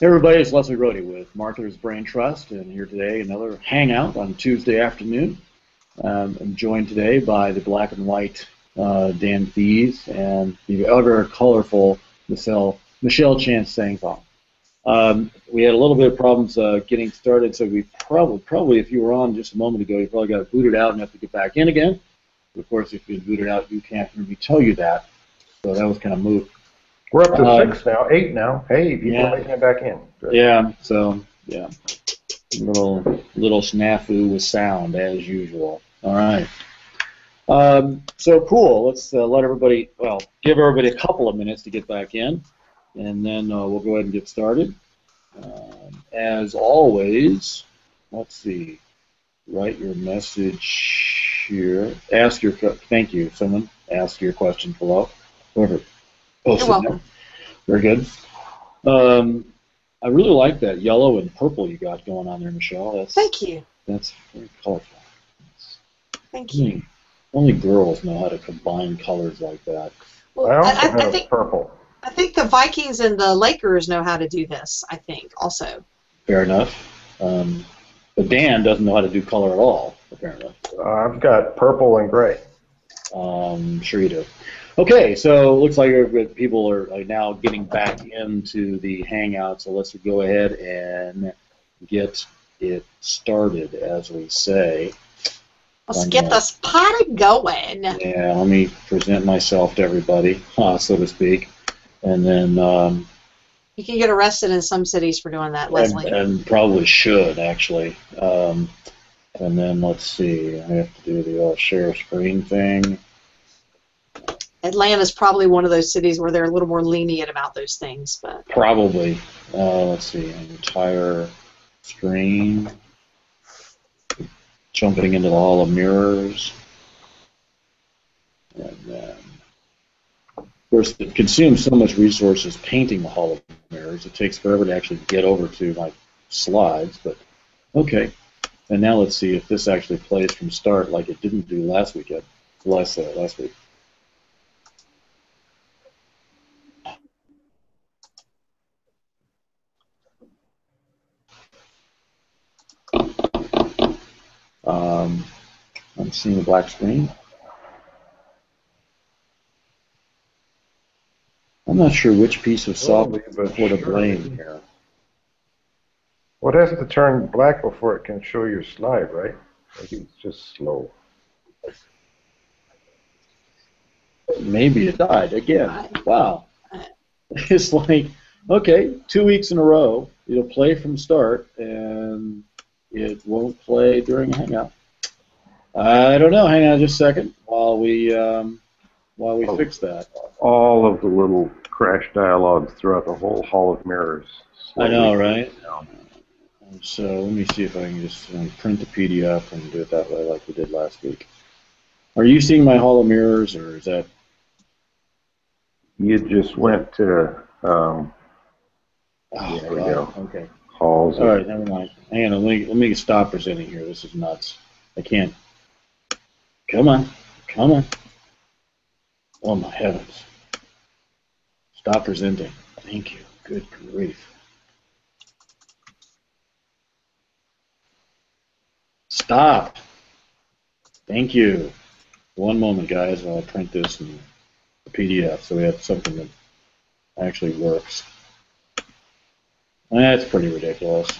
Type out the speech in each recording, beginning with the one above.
Hey everybody, it's Leslie Rohde with Marketer's Braintrust, and here today another hangout on Tuesday afternoon. Um, I'm joined today by the black and white uh, Dan Thies and the other colorful Michelle, Michelle Chance Sangfong. Um, we had a little bit of problems uh, getting started, so we probably, probably if you were on just a moment ago, you probably got booted out and have to get back in again. Of course, if you've been booted out, you can't me tell you that. So that was kind of moved. We're up to Uh, six now, eight now. Hey, people yeah. are making it back in. Good. Yeah, so yeah, little little snafu with sound as usual. All right. Um, so cool. Let's uh, let everybody. Well, give everybody a couple of minutes to get back in, and then uh, we'll go ahead and get started. Um, as always, let's see. Write your message here. Ask your. Thank you. Someone ask your question below. Whoever. Posted You're that. welcome. Very good. Um, I really like that yellow and purple you got going on there, Michelle. That's Thank you. that's very colorful. Thank you. Only, only girls know how to combine colors like that. Well, I also I, I, I think purple. I think the Vikings and the Lakers know how to do this. I think also. Fair enough. Um, but Dan doesn't know how to do color at all, apparently. Uh, I've got purple and gray. Um, sure you do. Okay, so it looks like people are now getting back into the Hangout, so let's go ahead and get it started, as we say. Let's get this party going. Yeah, let me present myself to everybody, uh, so to speak, and then um, You can get arrested in some cities for doing that, and, Leslie. and probably should actually. Um, and then let's see, I have to do the uh, share screen thing. Atlanta's probably one of those cities where they're a little more lenient about those things, but Probably. Uh, let's see, entire screen. Jumping into the Hall of Mirrors. And then, of course, it consumes so much resources painting the Hall of Mirrors. It takes forever to actually get over to my slides, but okay. And now let's see if this actually plays from start like it didn't do last weekend, last uh, last week. Um, I'm seeing a black screen. I'm not sure which piece of oh, software Slowly but for to blame here. Well, it has to turn black before it can show your slide, right? Maybe it's just slow. Maybe it died again. Wow. It's like, okay, two weeks in a row, it'll play from start, and it won't play during a Hangout. I don't know. Hang on just a second while we um, while we Oh. fix that. All of the little crash dialogues throughout the whole Hall of Mirrors. I know, right? down. So let me see if I can just um, print the PDF and do it that way like we did last week. Are you seeing my Hall of Mirrors, or is that You just went to um, Oh, There we go. Okay. halls. All right. Never mind. Hang on. Let me let me stop presenting here. This is nuts. I can't. Come on. Come on. Oh my heavens. Stop presenting. Thank you. Good grief. Stop. Thank you. One moment, guys, while I print this in the PDF so we have something that actually works. Eh, That's pretty ridiculous.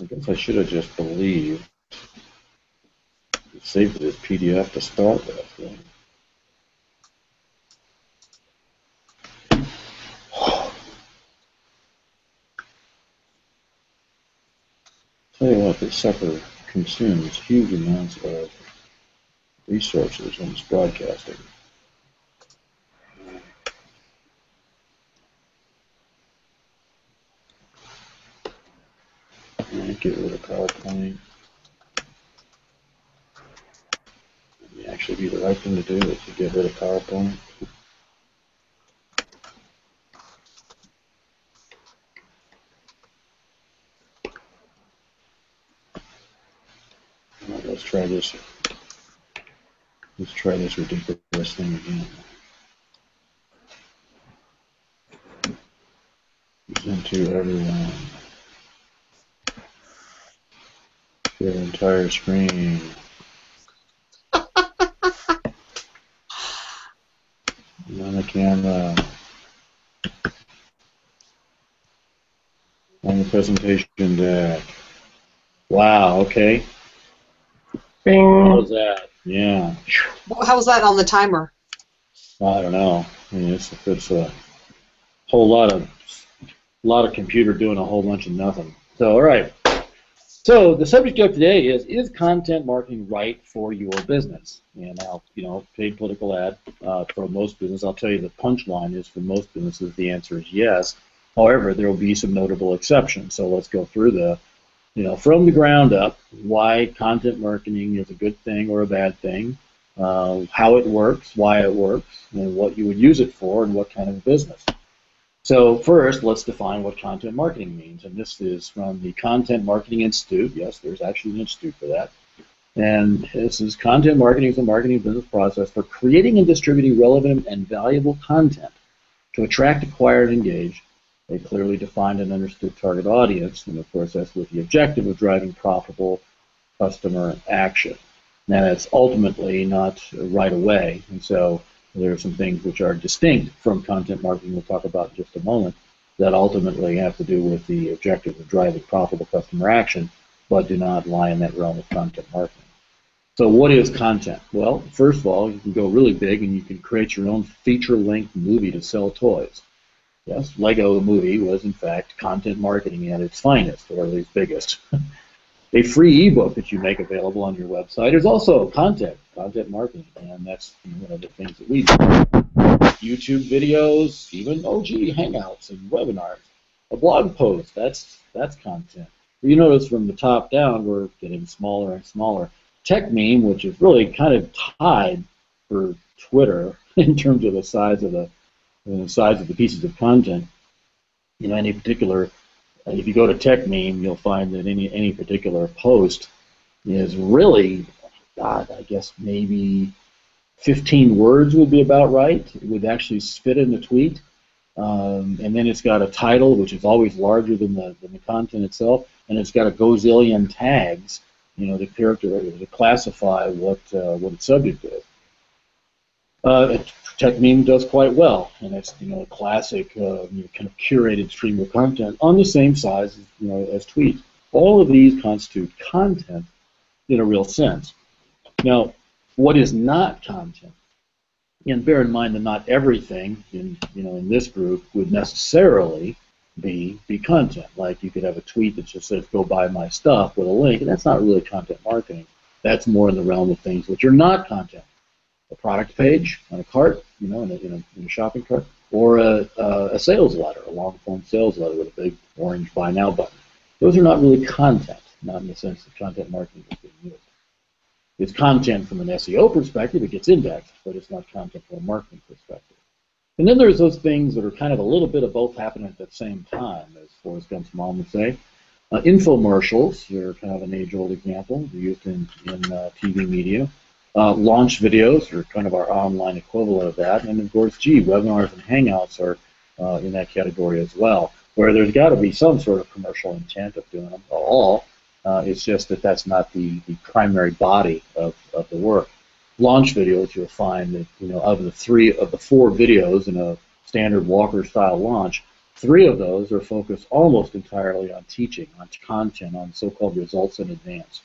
I guess I should have just believed. Saved this PDF to start with. right? Tell you what, this sucker consumes huge amounts of resources when it's broadcasting. Get rid of PowerPoint. Actually be the right thing to do is to get rid of PowerPoint. Let's try this. Let's try this ridiculous thing again. into everyone. Your entire screen. on the camera. On the presentation deck. Wow, okay. Bing. How's that? Yeah. How was that on the timer? I don't know. I mean, it's, it's a whole lot of lot of computer doing a whole bunch of nothing. So, all right. So the subject of today is: Is content marketing right for your business? And now, you know, paid political ad uh, for most business. I'll tell you the punchline is for most businesses the answer is yes. However, there will be some notable exceptions. So let's go through the, you know, from the ground up, why content marketing is a good thing or a bad thing, uh, how it works, why it works, and what you would use it for, and what kind of business. So first, let's define what content marketing means, and this is from the Content Marketing Institute. Yes, there's actually an institute for that. And this is content marketing is a marketing business process for creating and distributing relevant and valuable content to attract, acquire, and engage a clearly defined and understood target audience, and of course that's with the objective of driving profitable customer action. Now that's ultimately not right away, and so there are some things which are distinct from content marketing we'll talk about in just a moment that ultimately have to do with the objective of driving profitable customer action, but do not lie in that realm of content marketing. So what is content? Well, first of all, you can go really big and you can create your own feature-length movie to sell toys. Yes, Lego the movie was in fact content marketing at its finest, or at least biggest. a free ebook that you make available on your website is also content, content marketing, and that's one of the things that we do. YouTube videos, even OG Hangouts and webinars, a blog post, that's that's content. You notice from the top down, we're getting smaller and smaller. Techmeme, which is really kind of tied for Twitter in terms of the size of the, the size of the pieces of content. You know, any particular if you go to Techmeme, you'll find that any any particular post is really, God, I guess maybe 15 words would be about right. It would actually fit in the tweet. Um, and then it's got a title, which is always larger than the, than the content itself, and it's got a gazillion tags, you know, the character to classify what uh, what its subject is. Uh, Techmeme does quite well, and it's you know a classic uh, kind of curated stream of content on the same size as, you know as tweets. All of these constitute content in a real sense. Now, what is not content? And bear in mind that not everything in you know in this group would necessarily be be content. Like you could have a tweet that just says "Go buy my stuff" with a link, and that's not really content marketing. That's more in the realm of things which are not content a product page on a cart, you know, in a, in a, in a shopping cart, or a, a, sales letter, a long form sales letter with a big orange buy now button. Those are not really content, not in the sense that content marketing is being used. It's content from an SEO perspective, it gets indexed, but it's not content from a marketing perspective. And then there's those things that are kind of a little bit of both happening at the same time, as Forrest Gump's mom would say. Uh, infomercials are kind of an age-old example. Used in, in uh, TV media. Uh, launch videos are kind of our online equivalent of that, and of course, gee, webinars and Hangouts are uh, in that category as well, where there's got to be some sort of commercial intent of doing them at all. Uh, it's just that that's not the, the primary body of, of the work. Launch videos, you'll find that you know of the three of the four videos in a standard Walker style launch, three of those are focused almost entirely on teaching, on content, on so-called results in advance.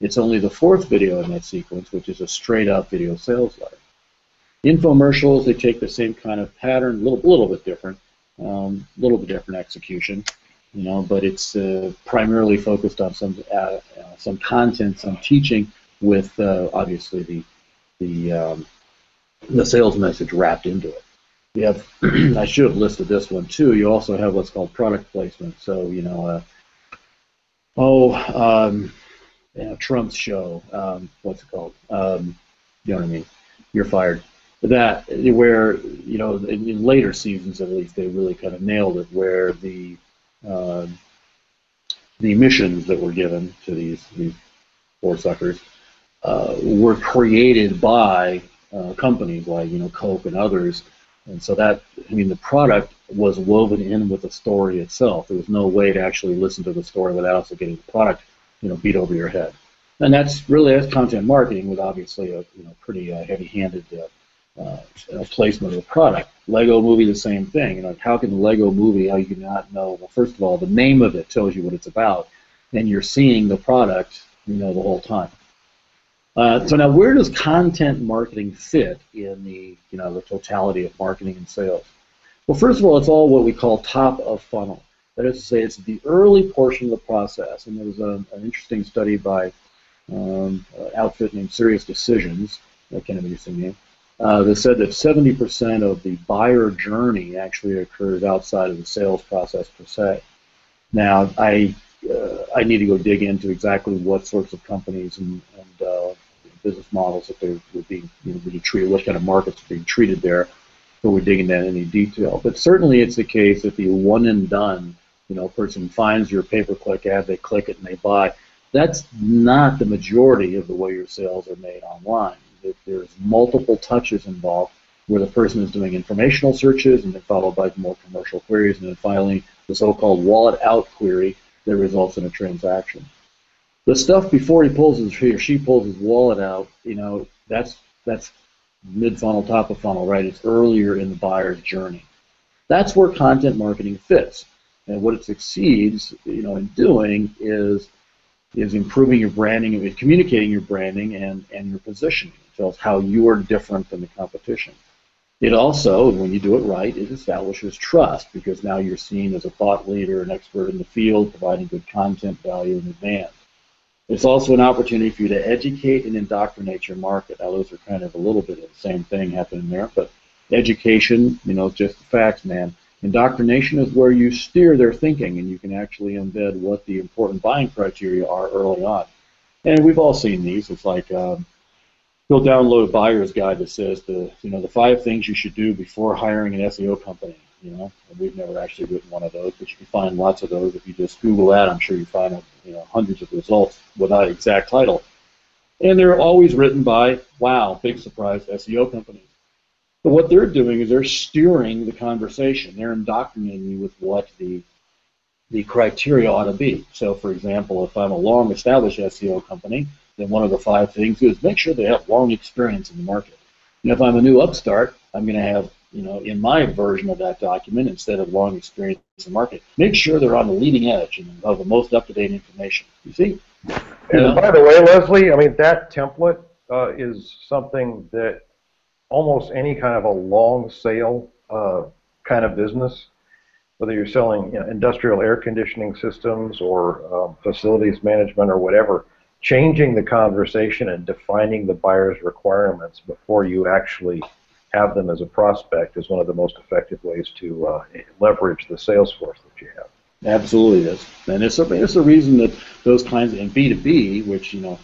It's only the fourth video in that sequence, which is a straight up video sales letter. Infomercials, they take the same kind of pattern, a little, little bit different, a um, little bit different execution, you know, but it's uh, primarily focused on some uh, uh, some content, some teaching, with uh, obviously the the um, the sales message wrapped into it. You have, I should have listed this one too. You also have what's called product placement. So you know, uh, oh. Um, you know, Trump's show. Um, what's it called? Um, you know what I mean? You're fired. That where you know in, in, later seasons at least they really kind of nailed it. Where the uh, the missions that were given to these these poor suckers uh, were created by uh, companies like you know Coke and others, and so that I mean the product was woven in with the story itself. There was no way to actually listen to the story without also getting the product, you know, beat over your head. And that's really that's content marketing with obviously a you know pretty uh, heavy-handed uh, uh, placement of the product. Lego Movie, the same thing. You know, how can Lego Movie? How you not know? Well, first of all, the name of it tells you what it's about, and you're seeing the product, you know, the whole time. Uh, so now, where does content marketing fit in the you know the totality of marketing and sales? Well, first of all, it's all what we call top of funnel. That is to say, it's the early portion of the process. And there was a, an interesting study by um, an outfit named SiriusDecisions, that kind of interesting name, uh, that said that 70% of the buyer journey actually occurs outside of the sales process per se. Now, I uh, I need to go dig into exactly what sorts of companies and, and uh, business models that they're, being you know, treated, what kind of markets are being treated there, before we dig into that in any detail. But certainly, it's the case that the one and done, you know, a person finds your pay-per-click ad, they click it and they buy that's not the majority of the way your sales are made online. There's multiple touches involved where the person is doing informational searches and then followed by more commercial queries and then finally the so-called wallet out query that results in a transaction. The stuff before he pulls his he or she pulls his wallet out, you know, that's that's mid funnel, top of funnel, right? It's earlier in the buyer's journey. That's where content marketing fits. And what it succeeds, you know, in doing is is improving your branding and communicating your branding and, and your positioning. It tells how you are different than the competition. It also, when you do it right, it establishes trust because now you're seen as a thought leader, an expert in the field, providing good content value in advance. It's also an opportunity for you to educate and indoctrinate your market. Now, those are kind of a little bit of the same thing happening there, but education, you know, just the facts, man. Indoctrination is where you steer their thinking and you can actually embed what the important buying criteria are early on. And we've all seen these. It's like um, you'll download a buyer's guide that says the you know the five things you should do before hiring an SEO company. You know, and we've never actually written one of those, but you can find lots of those if you just Google that. I'm sure you find you know hundreds of results without exact title, and they're always written by wow, big surprise SEO companies. But what they're doing is they're steering the conversation. They're indoctrinating you with what the the criteria ought to be. So, for example, if I'm a long established SEO company, then one of the five things is make sure they have long experience in the market. And if I'm a new upstart, I'm going to have, you know, in my version of that document, instead of long experience in the market, make sure they're on the leading edge and have the most up-to-date information. You see? And by the way, Leslie, I mean, that template uh, is something that almost any kind of a long sale uh, kind of business, whether you're selling you know, industrial air conditioning systems or um, facilities management or whatever, changing the conversation and defining the buyer's requirements before you actually have them as a prospect is one of the most effective ways to uh, leverage the sales force that you have. Absolutely is. And it's a, it's a reason that those kinds, in B2B, which, you know,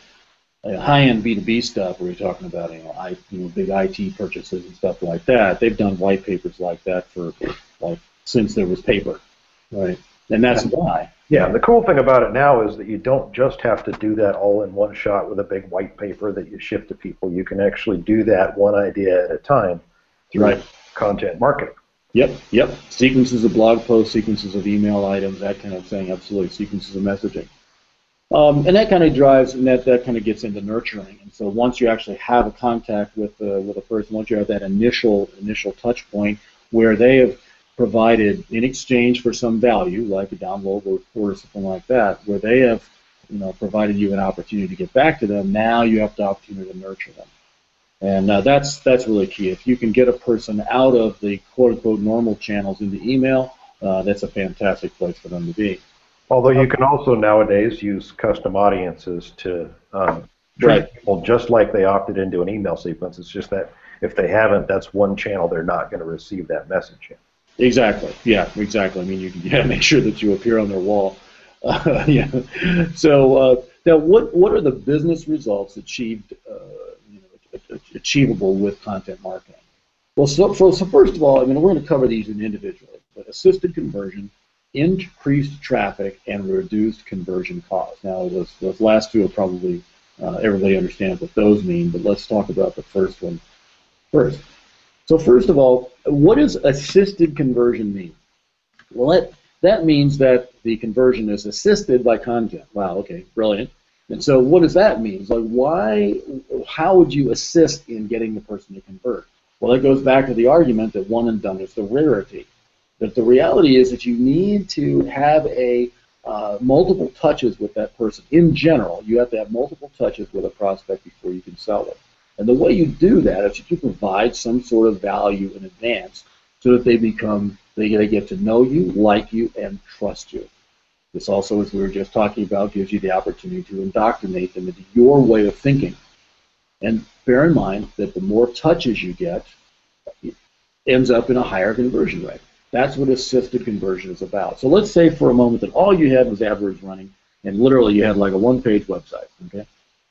high-end B2B stuff where you're talking about you know, I, you know big IT purchases and stuff like that. They've done white papers like that for like since there was paper, right? And that's why. Yeah, the cool thing about it now is that you don't just have to do that all in one shot with a big white paper that you ship to people. You can actually do that one idea at a time through right. content marketing. Yep, yep. Sequences of blog posts, sequences of email items, that kind of thing. Absolutely, sequences of messaging. Um, and that kind of drives, and that, that kind of gets into nurturing. And so once you actually have a contact with uh, with a person, once you have that initial initial touch point where they have provided in exchange for some value, like a download report or something like that, where they have you know provided you an opportunity to get back to them, now you have the opportunity to nurture them. And uh, that's that's really key. If you can get a person out of the quote unquote normal channels into email, uh, that's a fantastic place for them to be. Although you can also nowadays use custom audiences to um, right. people just like they opted into an email sequence. It's just that if they haven't, that's one channel they're not going to receive that message in. Exactly. Yeah. Exactly. I mean, you can yeah, make sure that you appear on their wall. Uh, yeah. So uh, now, what what are the business results achieved, uh, you know, achievable with content marketing? Well, so, so, so first of all, I mean, we're going to cover these in individually, but assisted conversion, increased traffic and reduced conversion costs. Now, those, those last two are probably uh, everybody understands what those mean, but let's talk about the first one first. So first of all, what does assisted conversion mean? Well, that, that means that the conversion is assisted by content. Wow, okay, brilliant. And so what does that mean? It's like why, how would you assist in getting the person to convert? Well, it goes back to the argument that one and done is the rarity. That the reality is that you need to have a uh, multiple touches with that person. In general, you have to have multiple touches with a prospect before you can sell it. And the way you do that is you provide some sort of value in advance so that they become, they, they get to know you, like you, and trust you. This also, as we were just talking about, gives you the opportunity to indoctrinate them into your way of thinking. And bear in mind that the more touches you get, it ends up in a higher conversion rate. That's what assisted conversion is about. So let's say for a moment that all you had was AdWords running, and literally you had like a one-page website. Okay,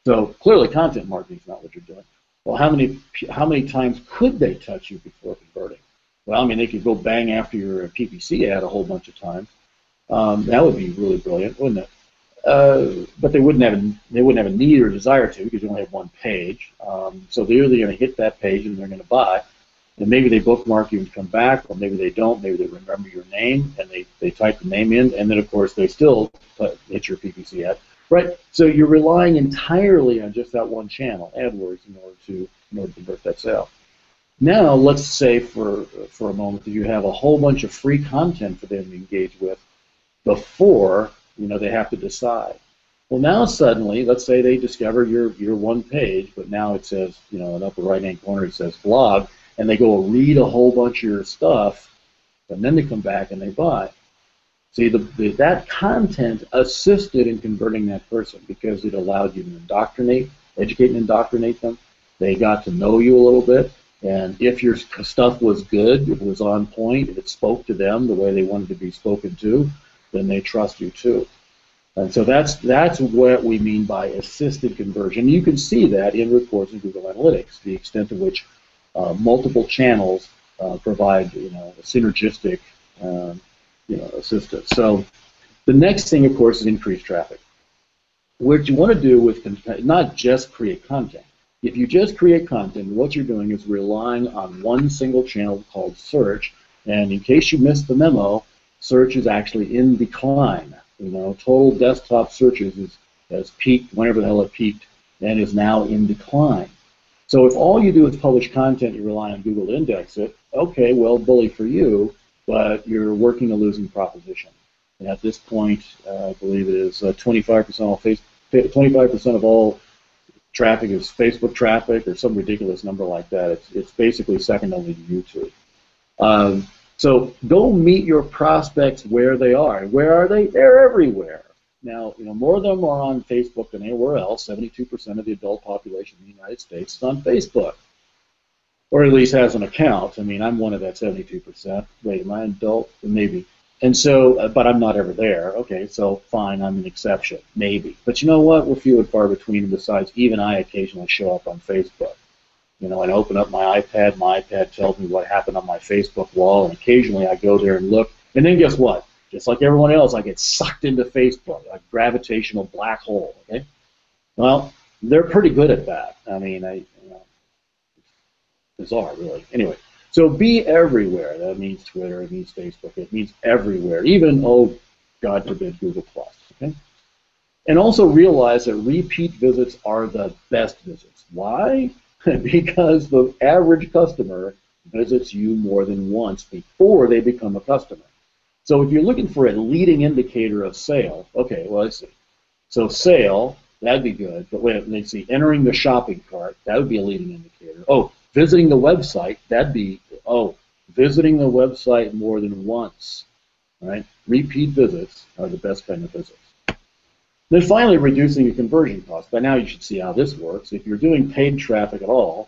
so clearly content marketing is not what you're doing. Well, how many how many times could they touch you before converting? Well, I mean, they could go bang after your PPC ad a whole bunch of times. Um, that would be really brilliant, wouldn't it? Uh, but they wouldn't have a, they wouldn't have a need or desire to because you only have one page. Um, so they're either going to hit that page and they're going to buy, and maybe they bookmark you and come back, or maybe they don't. Maybe they remember your name and they, they type the name in, and then of course they still hit your PPC ad. Right. So you're relying entirely on just that one channel, AdWords, in order to in order to convert that sale. Now let's say for for a moment that you have a whole bunch of free content for them to engage with before you know they have to decide. Well, now suddenly, let's say they discover your your one page, but now it says you know in the upper right hand corner it says blog and they go read a whole bunch of your stuff, and then they come back and they buy. See, the, the, that content assisted in converting that person because it allowed you to indoctrinate, educate and indoctrinate them. They got to know you a little bit, and if your stuff was good, if it was on point, if it spoke to them the way they wanted to be spoken to, then they trust you too. And so that's that's what we mean by assisted conversion. You can see that in reports in Google Analytics, the extent to which uh, multiple channels uh, provide you know synergistic um, you know assistance. So the next thing, of course, is increased traffic. What you want to do with not just create content. If you just create content, what you're doing is relying on one single channel called search. And in case you missed the memo, search is actually in decline. You know, total desktop searches is, has peaked whenever the hell it peaked and is now in decline. So if all you do is publish content, you rely on Google to index it, okay, well, bully for you, but you're working a losing proposition. And at this point, uh, I believe it is uh, 25% of all 25% of all traffic is Facebook traffic or some ridiculous number like that. It's, it's basically second only to YouTube. Um, so go meet your prospects where they are. Where are they? They're everywhere. Now, you know, more of them are on Facebook than anywhere else. 72% of the adult population in the United States is on Facebook, or at least has an account. I mean, I'm one of that 72%. Wait, am I an adult? Maybe. And so, uh, but I'm not ever there. Okay, so fine, I'm an exception, maybe. But you know what? We're few and far between. Besides, even I occasionally show up on Facebook. You know, and open up my iPad. My iPad tells me what happened on my Facebook wall, and occasionally I go there and look. And then guess what? Just like everyone else, I get sucked into Facebook, a gravitational black hole. Okay. Well, they're pretty good at that. I mean, I, you know, bizarre, really. Anyway, so be everywhere. That means Twitter. It means Facebook. It means everywhere. Even oh, God forbid, Google Plus. Okay. And also realize that repeat visits are the best visits. Why? because the average customer visits you more than once before they become a customer. So if you're looking for a leading indicator of sale, okay, well, let's see. So sale, that'd be good. But wait, let's see. Entering the shopping cart, that would be a leading indicator. Oh, visiting the website, that'd be, oh, visiting the website more than once, right? Repeat visits are the best kind of visits. Then finally, reducing your conversion cost. By now, you should see how this works. If you're doing paid traffic at all,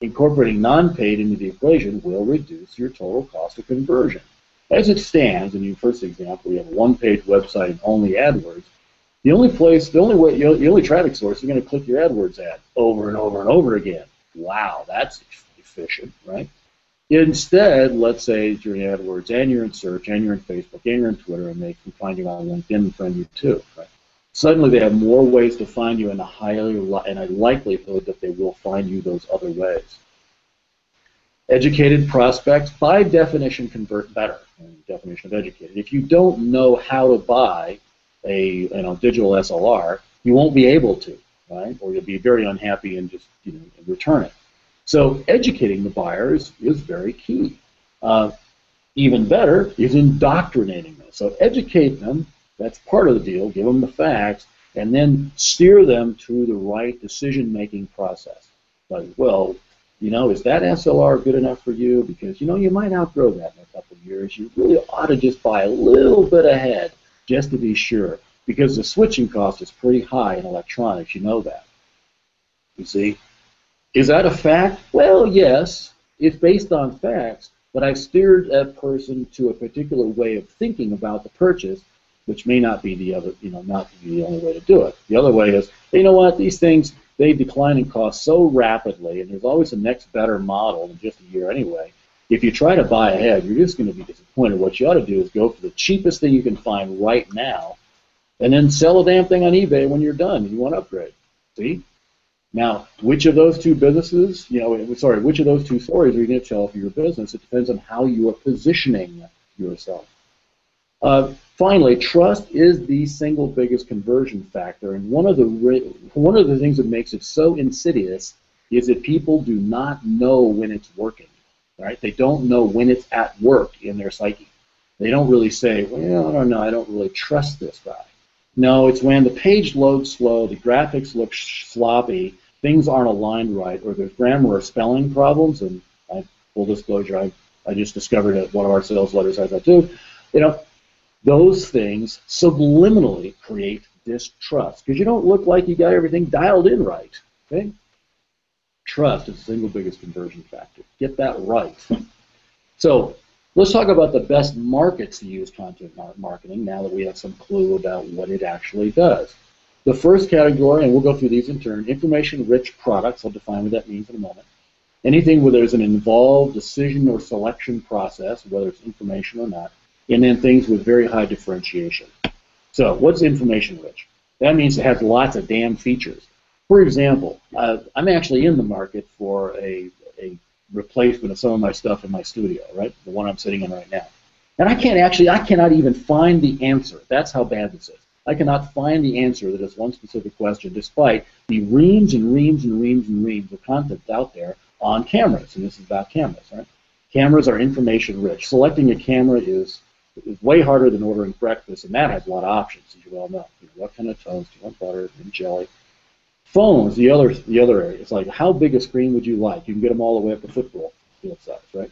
incorporating non-paid into the equation will reduce your total cost of conversion. As it stands, in your first example, you have a one-page website and only AdWords. The only place, the only way, the only traffic source, you're going to click your AdWords ad over and over and over again. Wow, that's efficient, right? Instead, let's say you're in AdWords and you're in search and you're in Facebook and you're in Twitter and they can find you on LinkedIn and friend you too, right? Suddenly they have more ways to find you and a higher and a likelihood that they will find you those other ways. Educated prospects, by definition, convert better. Definition of educated. If you don't know how to buy a you know digital SLR, you won't be able to, right? Or you'll be very unhappy and just you know return it. So educating the buyers is very key. Uh, even better is indoctrinating them. So educate them. That's part of the deal. Give them the facts, and then steer them to the right decision-making process. Like, well, you know, is that SLR good enough for you? Because you know you might outgrow that in a couple of years. You really ought to just buy a little bit ahead just to be sure, because the switching cost is pretty high in electronics. You know that. You see, is that a fact? Well, yes, it's based on facts, but I've steered that person to a particular way of thinking about the purchase, which may not be the other, you know, not be the only way to do it. The other way is, you know what, these things they decline in cost so rapidly, and there's always a next better model in just a year anyway. If you try to buy ahead, you're just going to be disappointed. What you ought to do is go for the cheapest thing you can find right now, and then sell the damn thing on eBay when you're done you want to upgrade. See? Now, which of those two businesses, you know, sorry, which of those two stories are you going to tell for your business? It depends on how you are positioning yourself. Uh, finally, trust is the single biggest conversion factor, and one of the one of the things that makes it so insidious is that people do not know when it's working. Right? They don't know when it's at work in their psyche. They don't really say, "Well, I don't know. I don't really trust this guy." No, it's when the page loads slow, the graphics look sloppy, things aren't aligned right, or there's grammar or spelling problems. And I, full disclosure, I, I just discovered that one of our sales letters has that too. You know, those things subliminally create distrust because you don't look like you got everything dialed in right. Okay? Trust is the single biggest conversion factor. Get that right. So let's talk about the best markets to use content marketing now that we have some clue about what it actually does. The first category, and we'll go through these in turn, information-rich products. I'll define what that means in a moment. Anything where there's an involved decision or selection process, whether it's information or not, and then things with very high differentiation. So what's information rich? That means it has lots of damn features. For example, uh, I'm actually in the market for a, a replacement of some of my stuff in my studio, right? The one I'm sitting in right now. And I can't actually, I cannot even find the answer. That's how bad this is. I cannot find the answer to this one specific question despite the reams and reams and reams and reams of content out there on cameras. And this is about cameras, right? Cameras are information rich. Selecting a camera is is way harder than ordering breakfast, and that has a lot of options, as you well know. You know what kind of toast? Do you want butter and jelly? Phones, the other the other area. It's like how big a screen would you like? You can get them all the way up to football field size, right?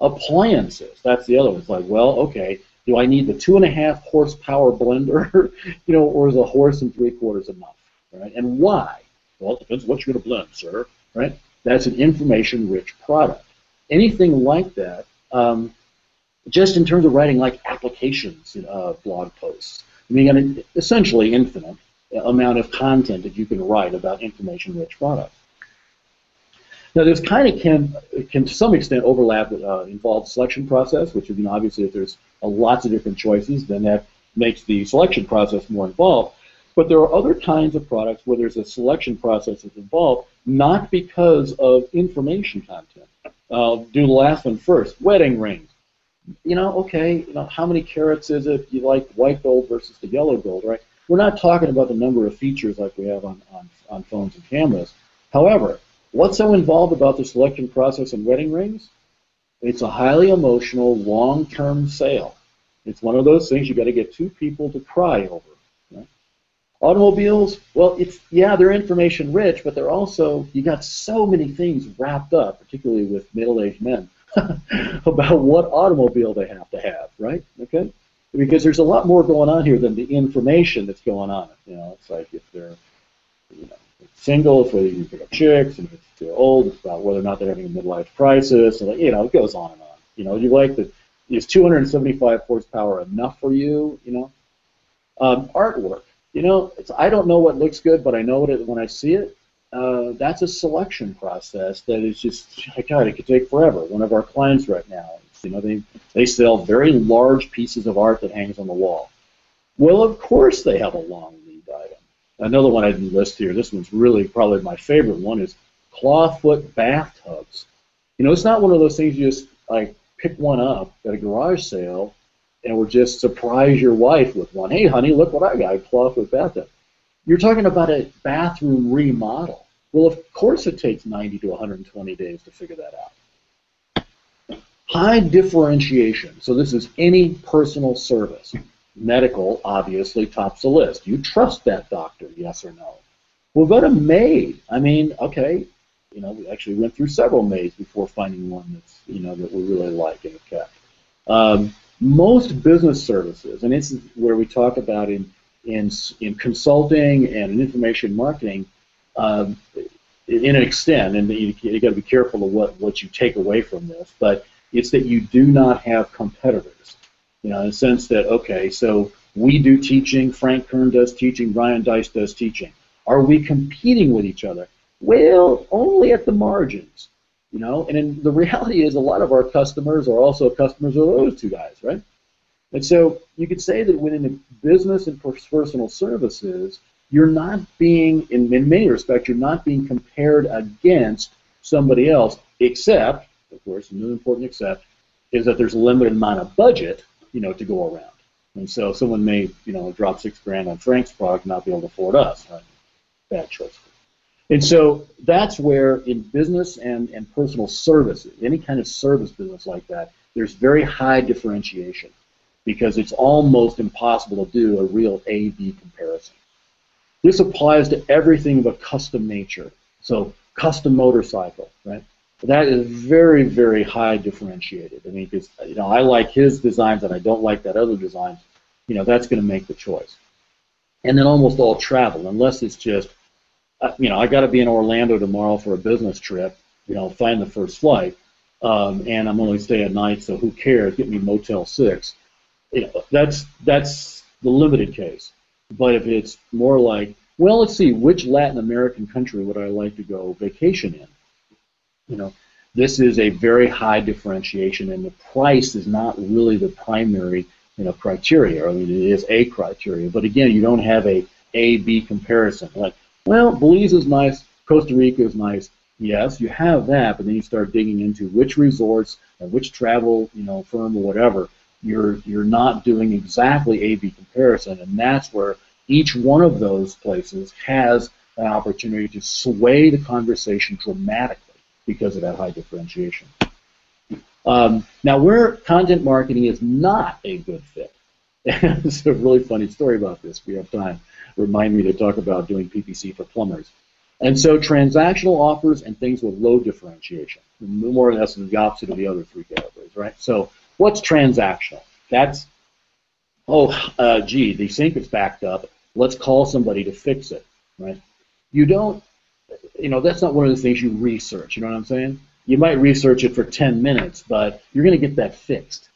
Appliances, that's the other one. It's like, well, okay, do I need the two and a half horsepower blender, you know, or is a horse and three quarters enough, right? And why? Well, it depends what you're going to blend, sir, right? That's an information-rich product. Anything like that um, just in terms of writing like applications uh, blog posts. I mean, an essentially infinite amount of content that you can write about information-rich products. Now, there's kind of can, can to some extent overlap with uh, involved selection process, which you know, obviously if there's uh, lots of different choices, then that makes the selection process more involved. But there are other kinds of products where there's a selection process that's involved, not because of information content. I'll do the last one first. Wedding rings you know, okay, you know, how many carats is it? You like white gold versus the yellow gold, right? We're not talking about the number of features like we have on, on, on phones and cameras. However, what's so involved about the selection process in wedding rings? It's a highly emotional, long-term sale. It's one of those things you got to get two people to cry over. Right? Automobiles, well, it's yeah, they're information rich, but they're also you got so many things wrapped up, particularly with middle-aged men about what automobile they have to have, right? Okay, because there's a lot more going on here than the information that's going on. You know, it's like if they're, you know, single, it's whether you pick up chicks, and if it's too old, it's about whether or not they're having a midlife crisis, and you know, it goes on and on. You know, you like the is 275 horsepower enough for you? You know, um, artwork. You know, it's I don't know what looks good, but I know it when I see it uh, that's a selection process that is just God, it could take forever. One of our clients right now, you know, they they sell very large pieces of art that hangs on the wall. Well, of course they have a long lead item. Another one I didn't list here. This one's really probably my favorite one is clawfoot bathtubs. You know, it's not one of those things you just like pick one up at a garage sale and would just surprise your wife with one. Hey, honey, look what I got, a with bathtub. You're talking about a bathroom remodel. Well, of course it takes 90 to 120 days to figure that out. High differentiation. So this is any personal service. Medical, obviously, tops the list. You trust that doctor, yes or no? We'll go to maid. I mean, okay, you know, we actually went through several maids before finding one that's, you know, that we really like and have kept. Um, most business services, and is where we talk about in in, in consulting and in information marketing, um, in an extent, and you, you got to be careful of what, what you take away from this, but it's that you do not have competitors. You know, in the sense that, okay, so we do teaching, Frank Kern does teaching, Ryan Deiss does teaching. Are we competing with each other? Well, only at the margins. You know, and the reality is a lot of our customers are also customers of those two guys, right? And so you could say that within business and personal services, you're not being, in, in many respects, you're not being compared against somebody else, except, of course, another important except, is that there's a limited amount of budget, you know, to go around. And so someone may, you know, drop six grand on Frank's product and not be able to afford us. Right? Bad choice. And so that's where in business and, and personal services, any kind of service business like that, there's very high differentiation because it's almost impossible to do a real A-B comparison. This applies to everything of a custom nature. So custom motorcycle, right? That is very, very high differentiated. I mean, because you know, I like his designs and I don't like that other design. You know, that's going to make the choice. And then almost all travel, unless it's just, uh, you know, I got to be in Orlando tomorrow for a business trip. You know, find the first flight, um, and I'm only stay at night, so who cares? Get me Motel Six. You know, that's that's the limited case. But if it's more like, well, let's see, which Latin American country would I like to go vacation in? You know, this is a very high differentiation, and the price is not really the primary, you know, criteria. I mean, it is a criteria, but again, you don't have a A-B comparison. Like, well, Belize is nice, Costa Rica is nice. Yes, you have that, but then you start digging into which resorts and which travel, you know, firm or whatever you're you're not doing exactly A/B comparison, and that's where each one of those places has an opportunity to sway the conversation dramatically because of that high differentiation. Um, now, where content marketing is not a good fit, it's a really funny story about this. We have time. Remind me to talk about doing PPC for plumbers. And so transactional offers and things with low differentiation, more or less the opposite of the other three categories, right? So What's transactional? That's, oh, uh, gee, the sink is backed up. Let's call somebody to fix it, right? You don't, you know, that's not one of the things you research. You know what I'm saying? You might research it for 10 minutes, but you're going to get that fixed.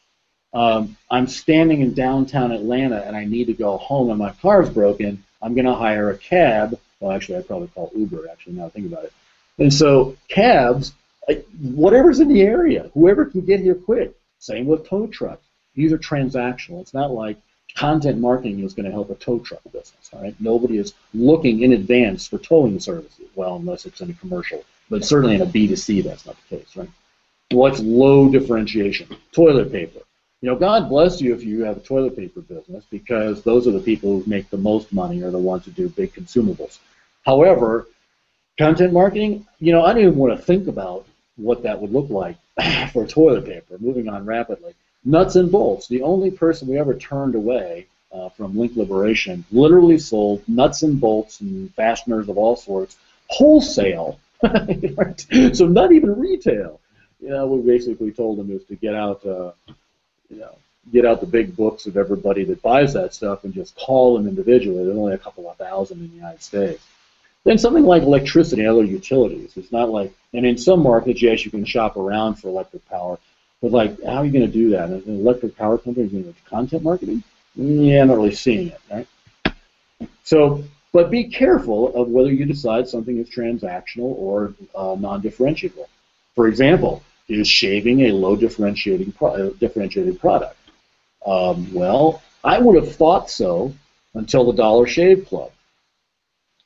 Um, I'm standing in downtown Atlanta and I need to go home and my car's broken. I'm going to hire a cab. Well, actually, I'd probably call Uber, actually, now I think about it. And so cabs, whatever's in the area, whoever can get here quick, same with tow trucks. These are transactional. It's not like content marketing is going to help a tow truck business. All right, nobody is looking in advance for towing services. Well, unless it's in a commercial, but certainly in a B2C, that's not the case, right? What's low differentiation? Toilet paper. You know, God bless you if you have a toilet paper business because those are the people who make the most money or the ones who do big consumables. However, content marketing, you know, I don't even want to think about what that would look like for toilet paper. Moving on rapidly. Nuts and bolts. The only person we ever turned away uh, from Link Liberation literally sold nuts and bolts and fasteners of all sorts wholesale. so not even retail. You know, we basically told them is to get out, uh, you know, get out the big books of everybody that buys that stuff and just call them individually. There's only a couple of thousand in the United States. Then something like electricity and other utilities. It's not like, and in some markets, yes, you can shop around for electric power, but like, how are you going to do that? An electric power company is going to content marketing? Yeah, I'm not really seeing it, right? So, but be careful of whether you decide something is transactional or uh, non-differentiable. For example, is shaving a low differentiating pro- uh, differentiated product? Um, well, I would have thought so until the Dollar Shave Club.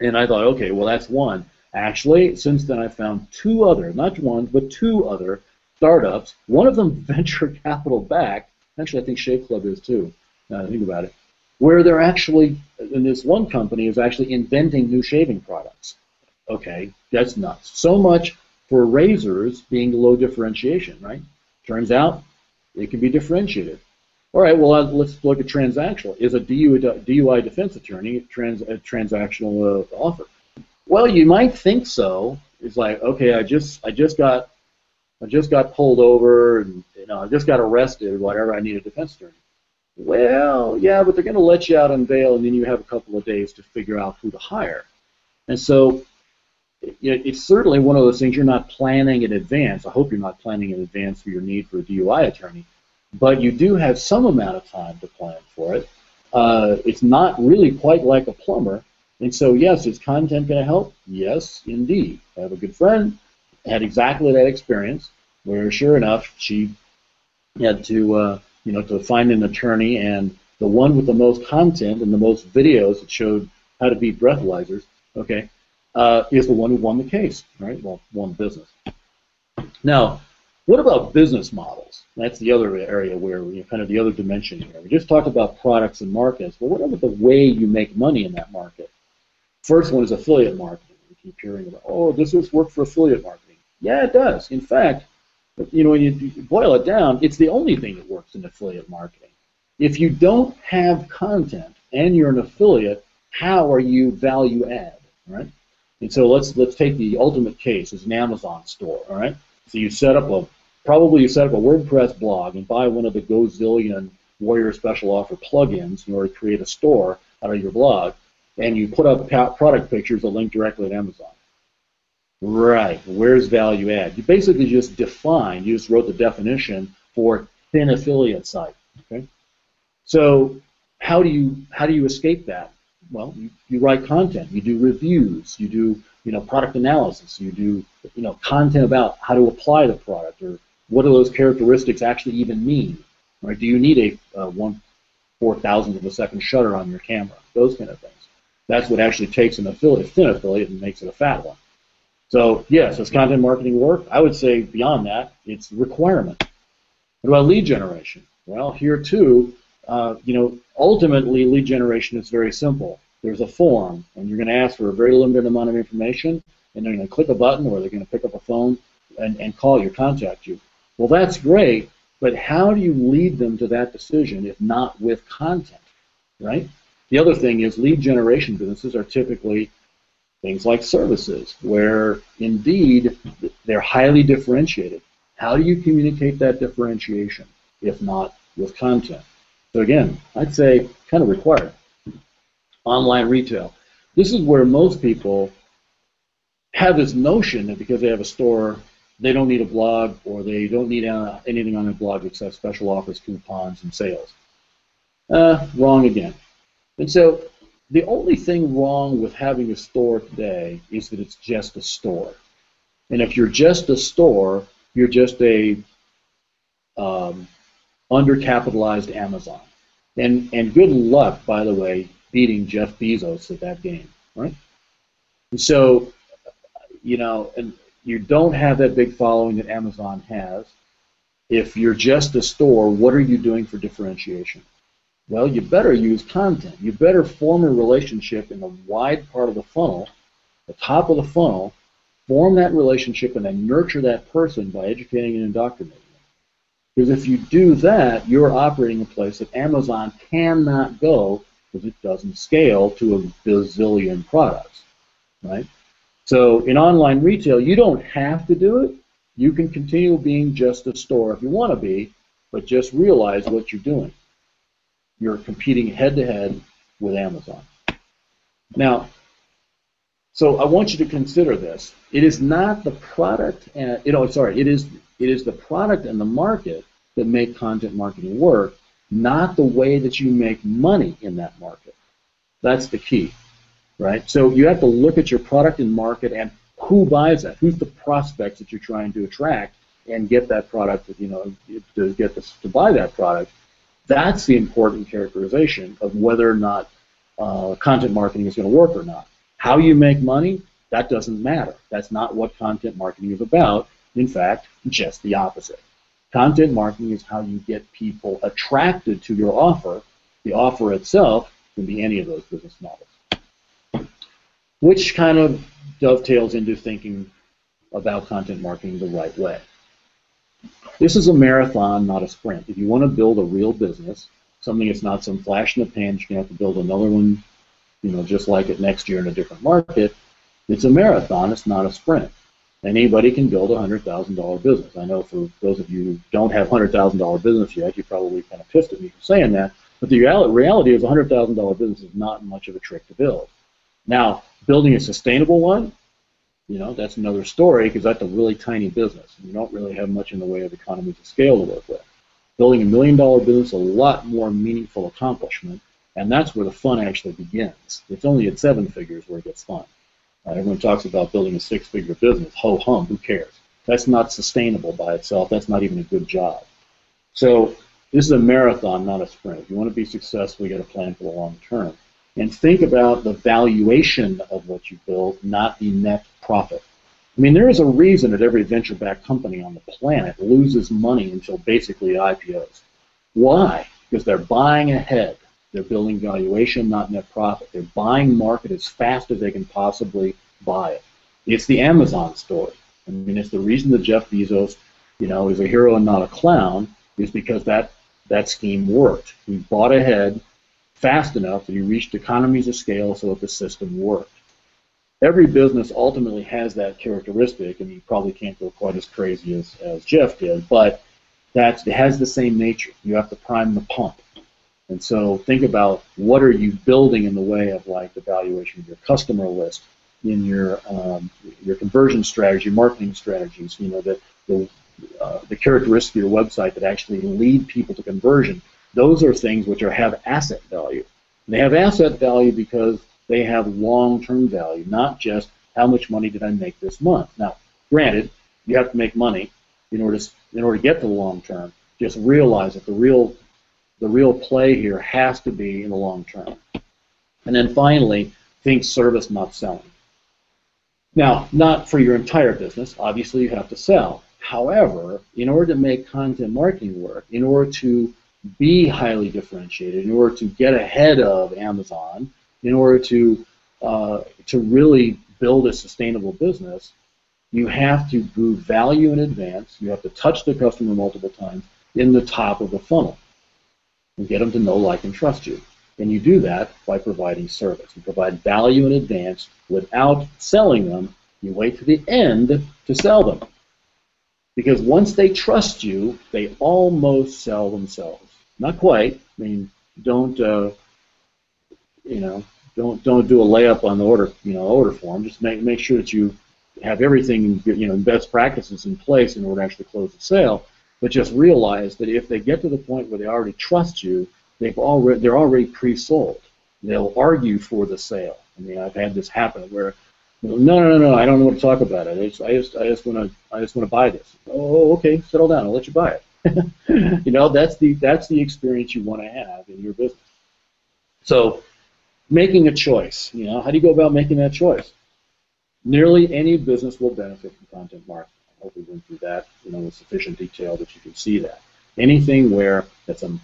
And I thought, okay, well, that's one. Actually, since then, I found two other, not one, but two other startups. One of them venture capital backed. Actually, I think Shave Club is too. Now I think about it, where they're actually, and this one company is actually inventing new shaving products. Okay, that's nuts. So much for razors being low differentiation, right? Turns out it can be differentiated. All right, well, let's look at transactional. Is a DUI defense attorney trans, a transactional uh, offer? Well, you might think so. It's like, okay, I just I just got I just got pulled over and you know I just got arrested, whatever. I need a defense attorney. Well, yeah, but they're going to let you out on bail, and then you have a couple of days to figure out who to hire. And so it's certainly one of those things you're not planning in advance. I hope you're not planning in advance for your need for a DUI attorney, but you do have some amount of time to plan for it. Uh, it's not really quite like a plumber, and so yes, is content going to help? Yes, indeed. I have a good friend had exactly that experience where, sure enough, she had to uh, you know to find an attorney, and the one with the most content and the most videos that showed how to beat breathalyzers. Okay, uh, is the one who won the case, right? Well, won the business. Now, what about business models? That's the other area where we kind of the other dimension here. We just talked about products and markets, but what about the way you make money in that market? First one is affiliate marketing. We keep hearing about, oh, does this work for affiliate marketing? Yeah, it does. In fact, you know, when you boil it down, it's the only thing that works in affiliate marketing. If you don't have content and you're an affiliate, how are you value add, right? And so let's let's take the ultimate case as an Amazon store, all right? So you set up a probably you set up a WordPress blog and buy one of the Gozillion Warrior Special Offer plugins in order to create a store out of your blog, and you put up product pictures that link directly to Amazon. Right. Where's value add? You basically just define. You just wrote the definition for thin affiliate site. Okay. So how do you how do you escape that? Well, you, you write content, you do reviews, you do you know product analysis, you do you know content about how to apply the product or what do those characteristics actually even mean? Right? Do you need a uh, one four thousandth of a second shutter on your camera? Those kind of things. That's what actually takes an affiliate, thin affiliate, and makes it a fat one. So yes, does content marketing work? I would say beyond that, it's requirement. What about lead generation? Well, here too, uh, you know, ultimately lead generation is very simple. There's a form, and you're going to ask for a very limited amount of information, and they're going to click a button or they're going to pick up a phone and, and call you, contact you. Well, that's great, but how do you lead them to that decision if not with content, right? The other thing is lead generation businesses are typically things like services, where indeed they're highly differentiated. How do you communicate that differentiation if not with content? So again, I'd say kind of required. Online retail. This is where most people have this notion that because they have a store, they don't need a blog or they don't need anything on their blog except special offers, coupons, and sales. Uh, wrong again. And so the only thing wrong with having a store today is that it's just a store. And if you're just a store, you're just a um, undercapitalized Amazon. And and good luck, by the way, beating Jeff Bezos at that game, right? And so, you know, and you don't have that big following that Amazon has. If you're just a store, what are you doing for differentiation? Well, you better use content. You better form a relationship in the wide part of the funnel, the top of the funnel, form that relationship and then nurture that person by educating and indoctrinating. Because if you do that, you're operating a place that Amazon cannot go because it doesn't scale to a bazillion products, right? So in online retail, you don't have to do it. You can continue being just a store if you want to be, but just realize what you're doing. You're competing head to head with Amazon. Now, so I want you to consider this. It is not the product, and you know, sorry, it is it is the product and the market that make content marketing work, not the way that you make money in that market. That's the key, right? So you have to look at your product and market and who buys that, who's the prospects that you're trying to attract and get that product, you know, to get this, to buy that product. That's the important characterization of whether or not uh, content marketing is going to work or not. How you make money, That doesn't matter. That's not what content marketing is about. In fact, just the opposite. Content marketing is how you get people attracted to your offer. The offer itself can be any of those business models. Which kind of dovetails into thinking about content marketing the right way. This is a marathon, not a sprint. If you want to build a real business, something that's not some flash in the pan, you're going to have to build another one, you know, just like it next year in a different market. It's a marathon, it's not a sprint. Anybody can build a $100,000 business. I know for those of you who don't have $100,000 business yet, you're probably kind of pissed at me for saying that, but the reality is a $100,000 business is not much of a trick to build. Now, building a sustainable one, you know, that's another story because that's a really tiny business. and You don't really have much in the way of economies of scale to work with. Building a million dollar business is a lot more meaningful accomplishment, and that's where the fun actually begins. It's only at seven figures where it gets fun. Uh, everyone talks about building a six figure business. Ho hum, who cares? That's not sustainable by itself. That's not even a good job. So this is a marathon, not a sprint. If you want to be successful, you got to plan for the long term. And think about the valuation of what you build, not the net profit. I mean, there is a reason that every venture-backed company on the planet loses money until basically IPOs. Why? Because they're buying ahead. They're building valuation, not net profit. They're buying market as fast as they can possibly buy it. It's the Amazon story. I mean, it's the reason that Jeff Bezos, you know, is a hero and not a clown, is because that that scheme worked. He bought ahead fast enough that he reached economies of scale so that the system worked every business ultimately has that characteristic, and you probably can't go quite as crazy as, as Jeff did, but that it has the same nature. You have to prime the pump. And so think about what are you building in the way of like the valuation of your customer list, in your um, your conversion strategy, marketing strategies, you know, the the, uh, the characteristics of your website that actually lead people to conversion. Those are things which are have asset value. And they have asset value because they have long-term value, not just how much money did I make this month. Now, granted, you have to make money in order to, in order to get to the long term. Just realize that the real the real play here has to be in the long term. And then finally, think service, not selling. Now, not for your entire business. Obviously, you have to sell. However, in order to make content marketing work, in order to be highly differentiated, in order to get ahead of Amazon, in order to uh, to really build a sustainable business, you have to prove value in advance. You have to touch the customer multiple times in the top of the funnel and get them to know, like, and trust you. And you do that by providing service. You provide value in advance without selling them. You wait to the end to sell them. Because once they trust you, they almost sell themselves. Not quite. I mean, don't, uh, you know, don't don't do a layup on the order you know order form. Just make make sure that you have everything you know best practices in place in order to actually close the sale. But just realize that if they get to the point where they already trust you, they've already they're already pre-sold. They'll argue for the sale. I mean, I've had this happen where no, no, no, no, I don't what to talk about it. I just, I just, I just want to, I just want to buy this. Oh, okay, settle down. I'll let you buy it. you know, that's the, that's the experience you want to have in your business. So making a choice. You know, how do you go about making that choice? Nearly any business will benefit from content marketing. Hope we went through that, you know, with sufficient detail that you can see that. Anything where it's a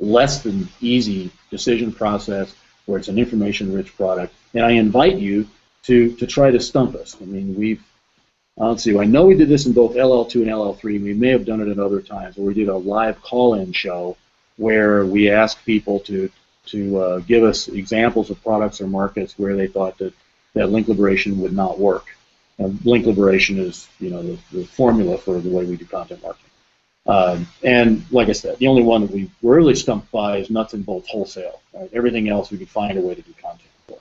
less than easy decision process, where it's an information-rich product, and I invite you to to try to stump us. I mean, we've let's see. I know we did this in both LL2 and LL3. And We may have done it at other times, where we did a live call-in show where we asked people to to uh, give us examples of products or markets where they thought that, that link liberation would not work. And link liberation is, you know, the, the formula for the way we do content marketing. Um, and like I said, the only one that we were really stumped by is nuts and bolts wholesale. Right? Everything else we could find a way to do content for.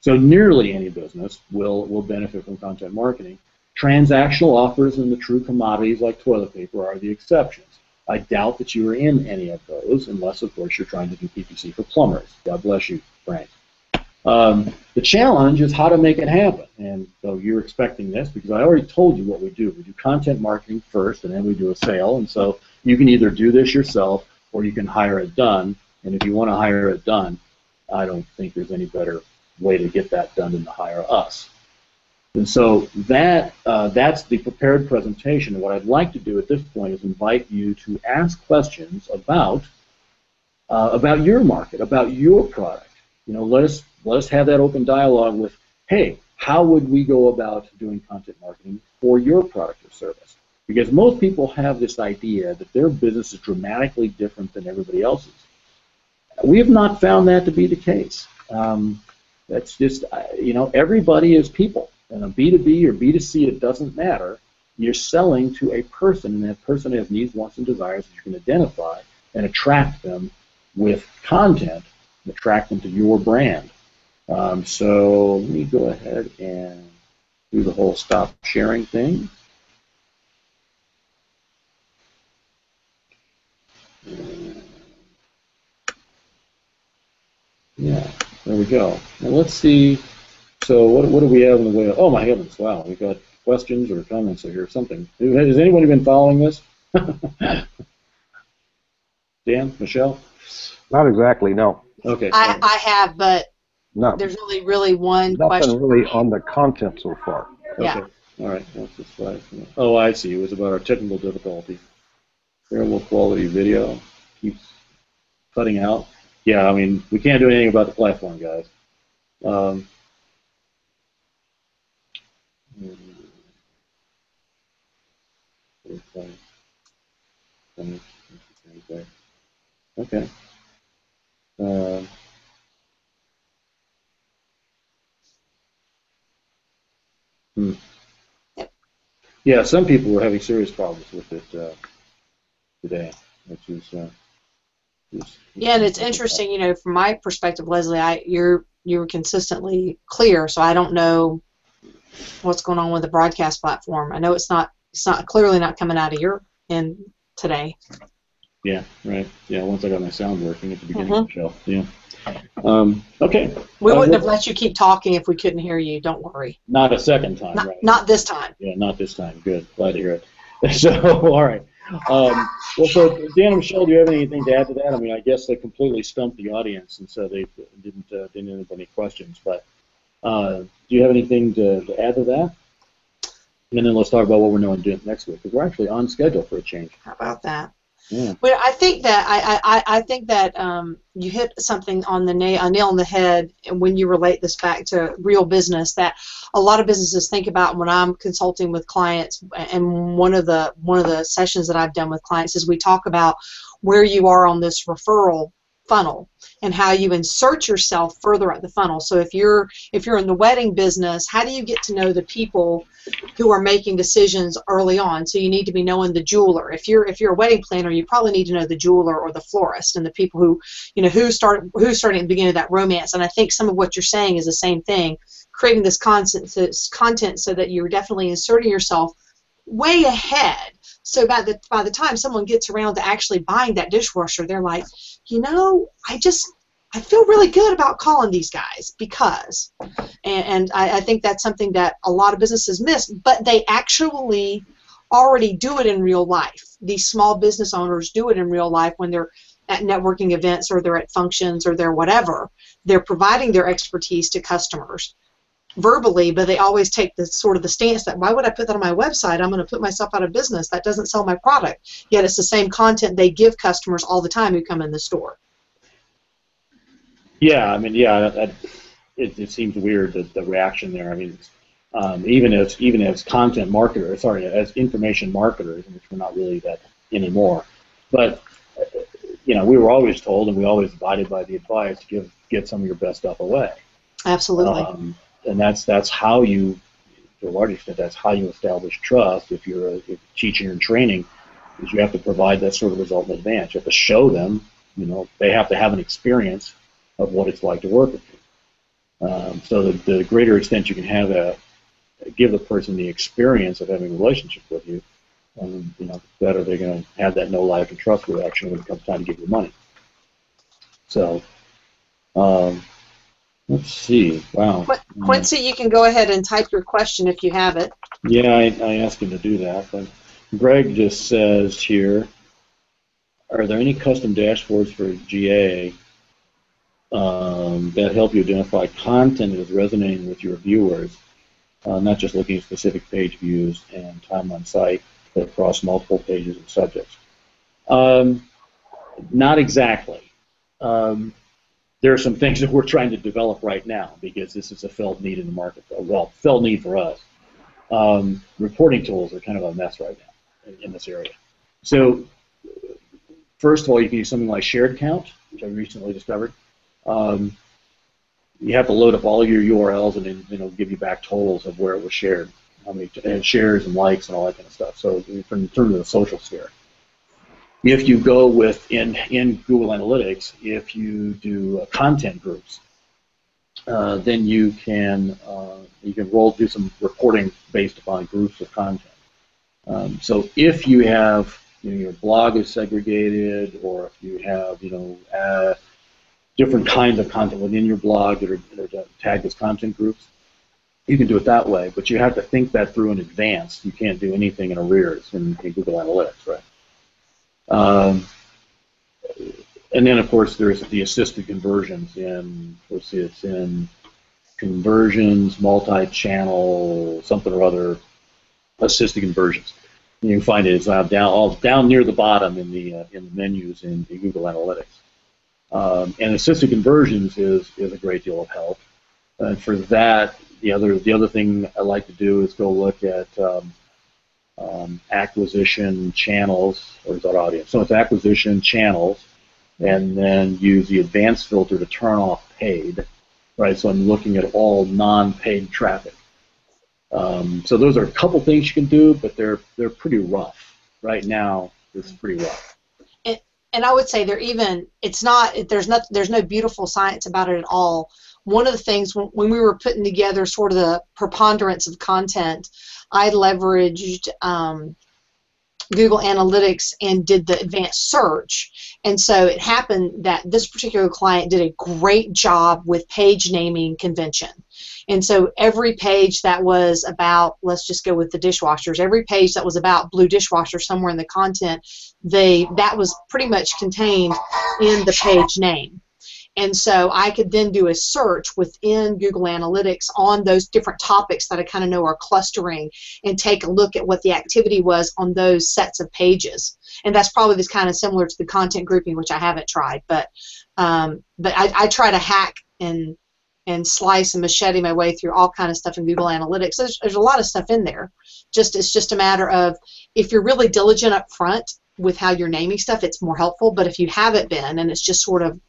So nearly any business will will benefit from content marketing. Transactional offers and the true commodities like toilet paper are the exceptions. I doubt that you are in any of those, unless, of course, you're trying to do PPC for plumbers. God bless you, Frank. Um, the challenge is how to make it happen. And so you're expecting this because I already told you what we do. We do content marketing first, and then we do a sale. And so you can either do this yourself or you can hire it done. And if you want to hire it done, I don't think there's any better way to get that done than to hire us. And so that uh, that's the prepared presentation. What I'd like to do at this point is invite you to ask questions about uh, about your market, about your product. You know, let us let us have that open dialogue with, hey, how would we go about doing content marketing for your product or service? Because most people have this idea that their business is dramatically different than everybody else's. We have not found that to be the case. Um, that's just, uh, you know, everybody is people. And a B2B or B2C, it doesn't matter. You're selling to a person, and that person has needs, wants, and desires that you can identify and attract them with content, attract them to your brand. Um, so let me go ahead and do the whole stop sharing thing. Yeah, there we go. Now let's see. So what, what do we have in the way of, oh my heavens, wow, we got questions or comments or here, something. Has anybody been following this? Dan, Michelle? Not exactly, no. Okay. I, I have, but No, there's only really one nothing question. really on the content so far. Yeah. All right. That's just five. Oh, I see. It was about our technical difficulty. Terrible quality video keeps cutting out. Yeah, I mean, we can't do anything about the platform, guys. Um, Okay. Um, hmm. Yep. Yeah, some people were having serious problems with it uh, today, which is. Uh, is- Yeah, and it's interesting, you know, from my perspective, Leslie, I you're you're consistently clear, so I don't know what's going on with the broadcast platform. I know it's not it's not clearly not coming out of your end today. Yeah, right. Yeah, once I got my sound working at the beginning Mhm. of the show. Yeah. Um, okay. We Uh, wouldn't have let you keep talking if we couldn't hear you. Don't worry. Not a second time, Not, right? not this time. Yeah, not this time. Good. Glad to hear it. So, all right. Um, well, so Dan and Michelle, do you have anything to add to that? I mean, I guess they completely stumped the audience, and so they didn't uh, didn't have any questions. But uh, do you have anything to, to add to that? And then let's talk about what we're going to do- next week because we're actually on schedule for a change. How about that? Yeah. Well, I think that I, I, I think that um, you hit something on the nail, a nail on the head when you relate this back to real business. That a lot of businesses think about when I'm consulting with clients, and one of the one of the sessions that I've done with clients is we talk about where you are on this referral funnel and how you insert yourself further up the funnel. So if you're if you're in the wedding business, how do you get to know the people who are making decisions early on? So you need to be knowing the jeweler. If you're if you're a wedding planner, you probably need to know the jeweler or the florist and the people who you know who start who started at the beginning of that romance. And I think some of what you're saying is the same thing. Creating this content so, content so that you're definitely inserting yourself way ahead. So by the by the time someone gets around to actually buying that dishwasher, they're like, you know, I just I feel really good about calling these guys because, and, and I, I think that's something that a lot of businesses miss. But they actually already do it in real life. These small business owners do it in real life when they're at networking events or they're at functions or they're whatever. They're providing their expertise to customers verbally, but they always take the sort of the stance that why would I put that on my website? I'm going to put myself out of business. That doesn't sell my product. Yet it's the same content they give customers all the time who come in the store. Yeah, I mean, yeah, that, it, it seems weird that the reaction there. I mean, um, even as even as content marketers, sorry, as information marketers, which we're not really that anymore, but you know, we were always told, and we always abided by the advice to give get some of your best stuff away. Absolutely. Um, and that's that's how you, to a large extent, that's how you establish trust. If you're a, if teaching and training, is you have to provide that sort of result in advance. You have to show them, you know, they have to have an experience of what it's like to work with you. Um, so the, the greater extent you can have a give the person the experience of having a relationship with you, um, you know, the better they're going to have that no like and trust reaction when it comes time to give you money. So, um, let's see. Wow. Qu- Quincy, you can go ahead and type your question if you have it. Yeah, I, I asked him to do that, but Greg just says here, are there any custom dashboards for GA um, that help you identify content that is resonating with your viewers? uh, not just looking at specific page views and time on site, but across multiple pages and subjects. Um, not exactly. Um, there are some things that we're trying to develop right now because this is a felt need in the market. Well, felt need for us. Um, reporting tools are kind of a mess right now in, in, this area. So, first of all, you can use something like SharedCount, which I recently discovered. Um, you have to load up all your URLs and then it'll give you back totals of where it was shared, how many and shares and likes and all that kind of stuff. So, in terms of the social sphere. If you go with in in Google Analytics, if you do uh, content groups, uh, then you can uh, you can roll do some reporting based upon groups of content. Um, so if you have you know, your blog is segregated, or if you have you know uh, different kinds of content within your blog that are, that are tagged as content groups, you can do it that way. But you have to think that through in advance. You can't do anything in arrears in, in Google Analytics, right? Um, and then, of course, there's the assisted conversions in, let's see, it's in conversions, multi-channel, something or other, assisted conversions. And you can find it it's down all down near the bottom in the uh, in the menus in, in Google Analytics. Um, and assisted conversions is is a great deal of help. And for that, the other the other thing I like to do is go look at um, um, acquisition channels, or is that audience? So it's acquisition channels, and then use the advanced filter to turn off paid, right? So I'm looking at all non-paid traffic. Um, so those are a couple things you can do, but they're they're pretty rough right now. It's pretty rough. And, and I would say they're even. It's not. There's not. There's no beautiful science about it at all. One of the things when, when we were putting together sort of the preponderance of content, I leveraged um, Google Analytics and did the advanced search. And so it happened that this particular client did a great job with page naming convention. And so every page that was about, let's just go with the dishwashers, every page that was about blue dishwasher somewhere in the content, they that was pretty much contained in the page name. And so I could then do a search within Google Analytics on those different topics that I kind of know are clustering and take a look at what the activity was on those sets of pages. And that's probably this kind of similar to the content grouping, which I haven't tried. But um, but I, I try to hack and and slice and machete my way through all kind of stuff in Google Analytics. There's, there's a lot of stuff in there. Just it's just a matter of if you're really diligent up front with how you're naming stuff, it's more helpful. But if you haven't been and it's just sort of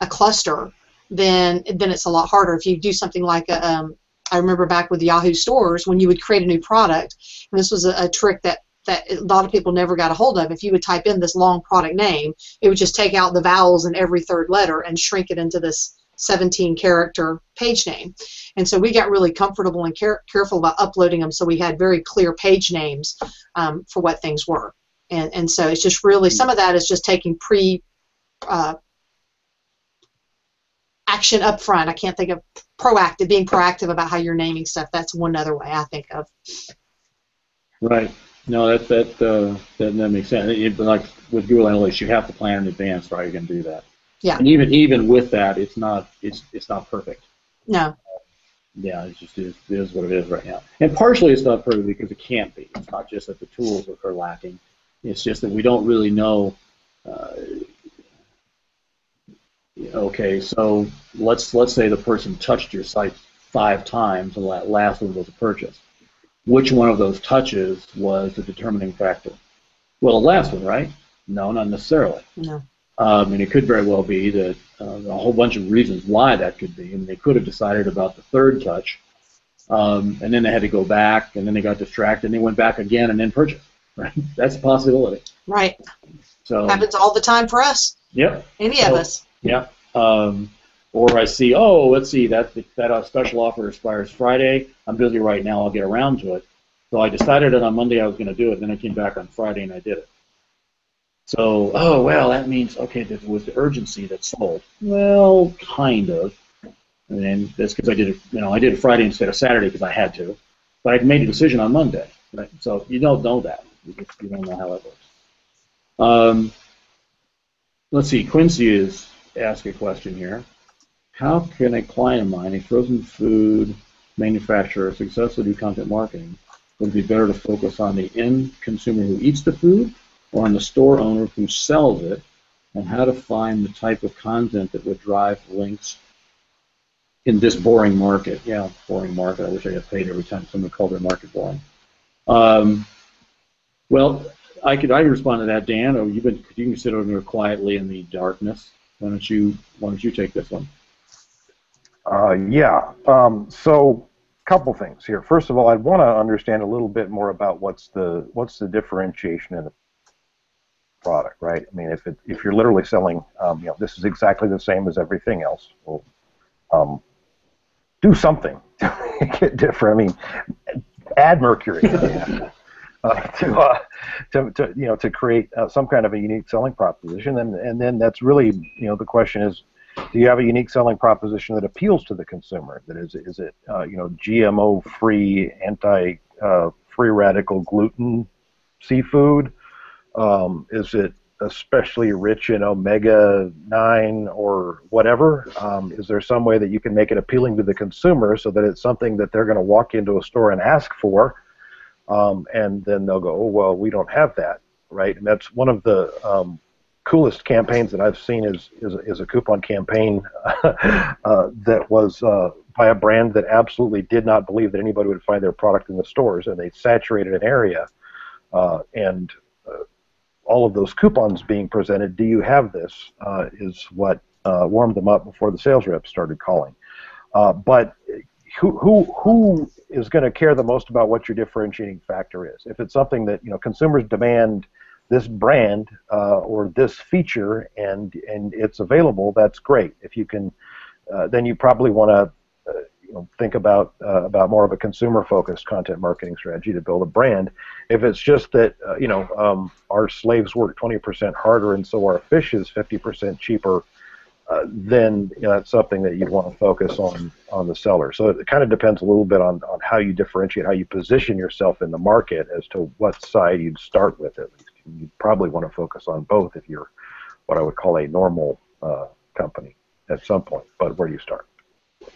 a cluster, then then it's a lot harder. If you do something like a, um, I remember back with Yahoo stores when you would create a new product, and this was a, a trick that that a lot of people never got a hold of. If you would type in this long product name, it would just take out the vowels in every third letter and shrink it into this 17 character page name. And so we got really comfortable and care- careful about uploading them so we had very clear page names um, for what things were. And, and so it's just really, some of that is just taking pre uh, action up front. I can't think of proactive, being proactive about how you're naming stuff. That's one other way I think of. Right. No, that that uh, that, that makes sense. It, like with Google Analytics, you have to plan in advance right? you're going to do that. Yeah. And even even with that, it's not it's it's not perfect. No. Yeah, it just is, it is what it is right now. And partially it's not perfect because it can't be. It's not just that the tools are lacking. It's just that we don't really know. Uh, okay, so let's let's say the person touched your site five times and that last one was a purchase. Which one of those touches was the determining factor? Well, the last one, right? No, not necessarily. No. Um, and it could very well be that uh, a whole bunch of reasons why that could be, and they could have decided about the third touch, um, and then they had to go back, and then they got distracted, and they went back again and then purchased. Right? That's a possibility. Right. So happens all the time for us. Yep. Any so, of us. Yeah. Um, or I see, oh, let's see, that that uh, special offer expires Friday. I'm busy right now. I'll get around to it. So I decided that on Monday I was going to do it. Then I came back on Friday and I did it. So, oh well, that means okay, this was the urgency that sold. Well, kind of. And that's because I did it. You know, I did it Friday instead of Saturday because I had to. But I made a decision on Monday. Right? So you don't know that. You, you don't know how that works. Um, let's see. Quincy is ask a question here. How can a client of mine, a frozen food manufacturer successfully do content marketing, would it be better to focus on the end consumer who eats the food or on the store owner who sells it and how to find the type of content that would drive links in this boring market. Yeah, boring market. I wish I got paid every time someone called their market boring. Um, well, I could I could respond to that, Dan. Or you've been you can sit over there quietly in the darkness. Why don't you Why don't you take this one? Uh, yeah. Um, so, couple things here. First of all, I'd want to understand a little bit more about what's the what's the differentiation in the product, right? I mean, if it, if you're literally selling, um, you know, this is exactly the same as everything else. Well, um, do something to make it different. I mean, add mercury. Uh, to, uh, to, to, you know, to create uh, some kind of a unique selling proposition, and and then that's really, you know, the question is, do you have a unique selling proposition that appeals to the consumer? That is, is it, uh, you know, GMO-free, anti-free uh, radical gluten seafood? Um, is it especially rich in omega 9 or whatever? Um, is there some way that you can make it appealing to the consumer so that it's something that they're going to walk into a store and ask for? Um, and then they'll go, oh, well, we don't have that, right? And that's one of the um, coolest campaigns that I've seen is, is, is a coupon campaign uh, that was uh, by a brand that absolutely did not believe that anybody would find their product in the stores, and they saturated an area. Uh, and uh, all of those coupons being presented, do you have this, uh, is what uh, warmed them up before the sales reps started calling. but who, who, who is going to care the most about what your differentiating factor is? If it's something that you know consumers demand this brand uh, or this feature and and it's available, that's great. If you can, uh, then you probably want to uh, you know, think about uh, about more of a consumer-focused content marketing strategy to build a brand. If it's just that uh, you know um, our slaves work 20% harder and so our fish is 50% cheaper then you know, that's something that you'd want to focus on on the seller. So it kind of depends a little bit on, on how you differentiate, how you position yourself in the market as to what side you'd start with at least. You'd probably want to focus on both if you're what I would call a normal uh, company at some point, but where do you start?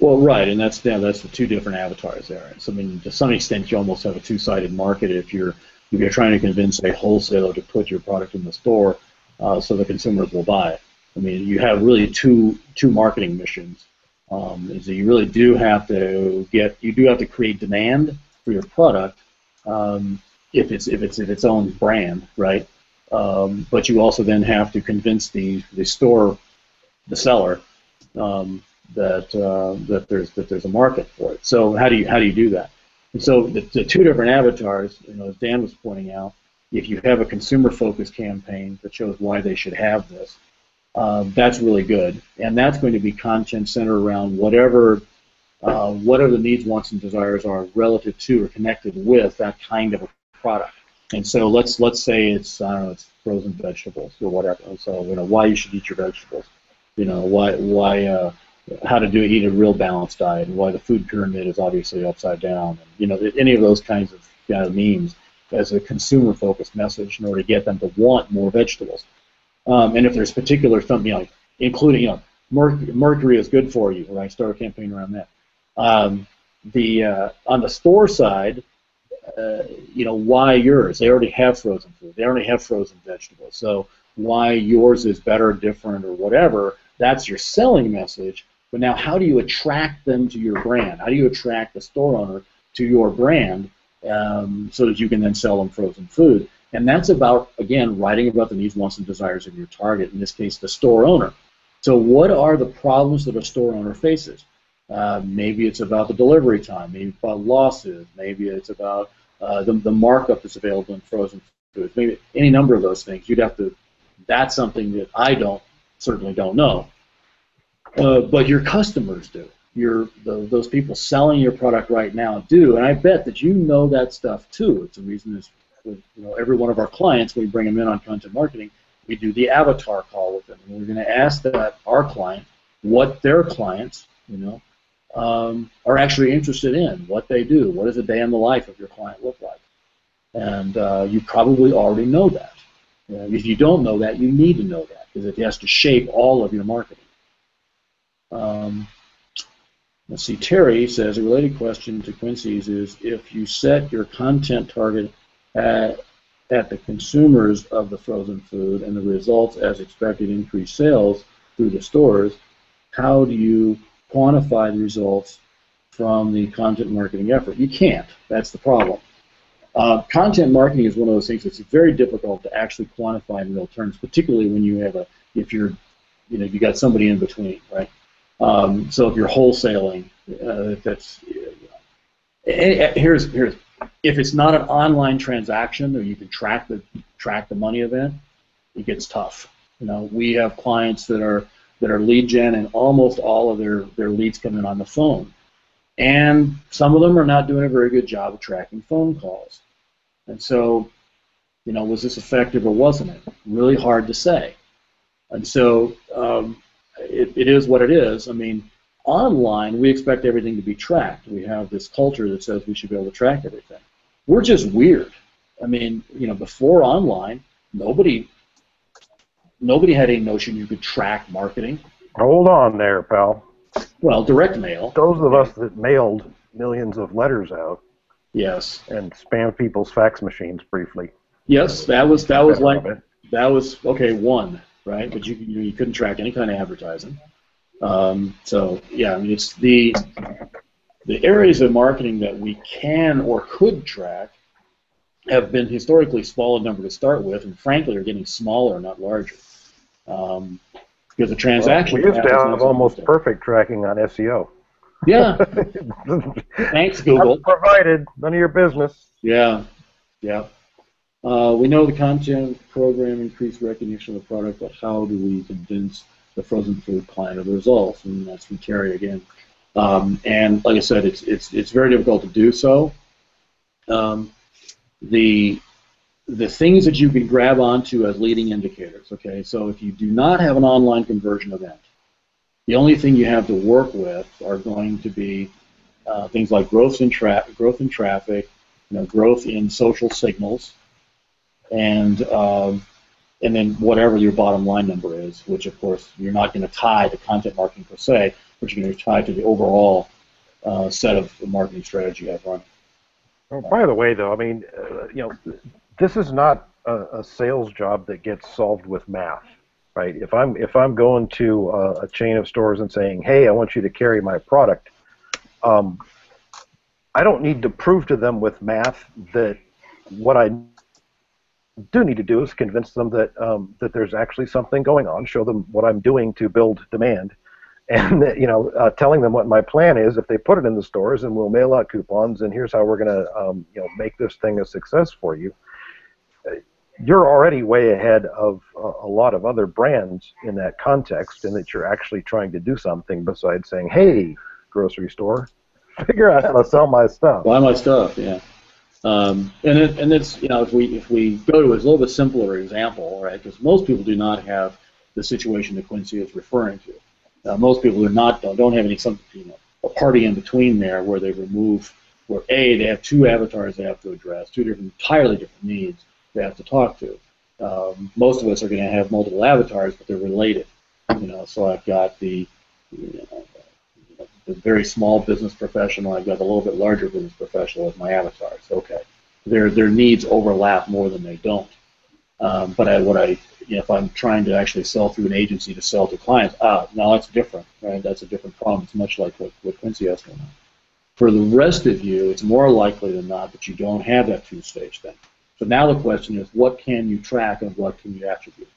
Well, right, and that's yeah, that's the two different avatars there. So, I mean, to some extent, you almost have a two-sided market if you're if you're trying to convince a wholesaler to put your product in the store uh, so the consumers will buy it. I mean, you have really two two marketing missions. Um, is that you really do have to get you do have to create demand for your product um, if it's if it's if its own brand, right? Um, but you also then have to convince the the store, the seller, um, that uh, that there's that there's a market for it. So how do you how do you do that? And so the, the two different avatars, you know, as Dan was pointing out, if you have a consumer-focused campaign that shows why they should have this, uh, that's really good. And that's going to be content centered around whatever uh, whatever the needs, wants, and desires are relative to or connected with that kind of a product. And so let's let's say it's I don't know it's frozen vegetables or whatever. So you know why you should eat your vegetables. You know why why uh, how to do eat a real balanced diet and why the food pyramid is obviously upside down. And, you know any of those kinds of kind of memes as a consumer focused message in order to get them to want more vegetables. Um, and if there's particular something, you know, including, you know, mercury, mercury is good for you, right? Start a campaign around that. Um, the uh, on the store side, uh, you know, why yours? They already have frozen food. They already have frozen vegetables. So why yours is better, different, or whatever? That's your selling message. But now, how do you attract them to your brand? How do you attract the store owner to your brand um, so that you can then sell them frozen food? And that's about, again, writing about the needs, wants, and desires of your target, in this case, the store owner. So what are the problems that a store owner faces? Uh, maybe it's about the delivery time, maybe it's about losses, maybe it's about uh, the, the markup that's available in frozen foods, maybe any number of those things. You'd have to, that's something that I don't, certainly don't know. Uh, but your customers do. Your, the, those people selling your product right now do, and I bet that you know that stuff too. It's a reason this with you know every one of our clients, we bring them in on content marketing. We do the avatar call with them, and we're going to ask that our client what their clients, you know, um, are actually interested in, what they do, what does a day in the life of your client look like, and uh, you probably already know that. Know, if you don't know that, you need to know that because it has to shape all of your marketing. Um, Let's see, Terry says a related question to Quincy's is if you set your content target at, at the consumers of the frozen food and the results as expected increased sales through the stores, how do you quantify the results from the content marketing effort? You can't. That's the problem. Uh, content marketing is one of those things that's very difficult to actually quantify in real terms, particularly when you have a, if you're, you know, you got somebody in between, right? Um, so if you're wholesaling, uh, that's uh, here's here's if it's not an online transaction or you can track the track the money event, it gets tough. You know, we have clients that are that are lead gen and almost all of their their leads come in on the phone, and some of them are not doing a very good job of tracking phone calls, and so. You know, was this effective or wasn't it? Really hard to say. And so um, it, it is what it is. I mean, online, we expect everything to be tracked. We have this culture that says we should be able to track everything. We're just weird. I mean, you know, before online, nobody nobody had any notion you could track marketing. Hold on there, pal. Well, direct mail. Those of us that mailed millions of letters out. Yes. And spam people's fax machines briefly. Yes, that was that was like that was okay one right, but you you, you couldn't track any kind of advertising. Um, so yeah, I mean it's the the areas of marketing that we can or could track have been historically small in number to start with, and frankly are getting smaller, not larger. Um, because the transaction. Well, we used to have almost perfect tracking on SEO. Yeah. Thanks, Google. provided none of your business. Yeah. Yeah. Uh, we know the content program increased recognition of the product, but how do we convince the frozen food client of the results? And that's from Terry again. Um, and like I said, it's it's it's very difficult to do so. Um, the the things that you can grab onto as leading indicators. Okay, so if you do not have an online conversion event, the only thing you have to work with are going to be uh, things like growth in tra- growth in traffic, you know, growth in social signals, and um, and then whatever your bottom line number is, which of course you're not going to tie to content marketing per se, but you're going to tie to the overall uh, set of marketing strategy you have running. Oh, by the way, though, I mean, uh, you know, this is not a, a, sales job that gets solved with math, right? If I'm if I'm going to a, a chain of stores and saying, "Hey, I want you to carry my product," um, I don't need to prove to them with math that what I do need to do is convince them that um, that there's actually something going on, show them what I'm doing to build demand, and that, you know, uh, telling them what my plan is if they put it in the stores, and we'll mail out coupons, and here's how we're going to um, you know make this thing a success for you. Uh, you're already way ahead of uh, a lot of other brands in that context, in that you're actually trying to do something besides saying, "Hey, grocery store, figure out how to sell my stuff." Buy my stuff, yeah. Um, and it, and it's you know if we if we go to a little bit simpler example, right? Because most people do not have the situation that Quincy is referring to. Uh, most people are not don't have any some you know a party in between there where they remove where a they have two avatars they have to address, two different entirely different needs they have to talk to. Um, most of us are going to have multiple avatars, but they're related. You know, so I've got the you know, the very small business professional. I've got a little bit larger business professional as my avatars. Okay, their their needs overlap more than they don't. Um, but I, what I, you know, if I'm trying to actually sell through an agency to sell to clients, ah, now that's different, right? That's a different problem. It's much like what, what Quincy on. For the rest of you, it's more likely than not that you don't have that two-stage thing. So now the question is, what can you track and what can you attribute?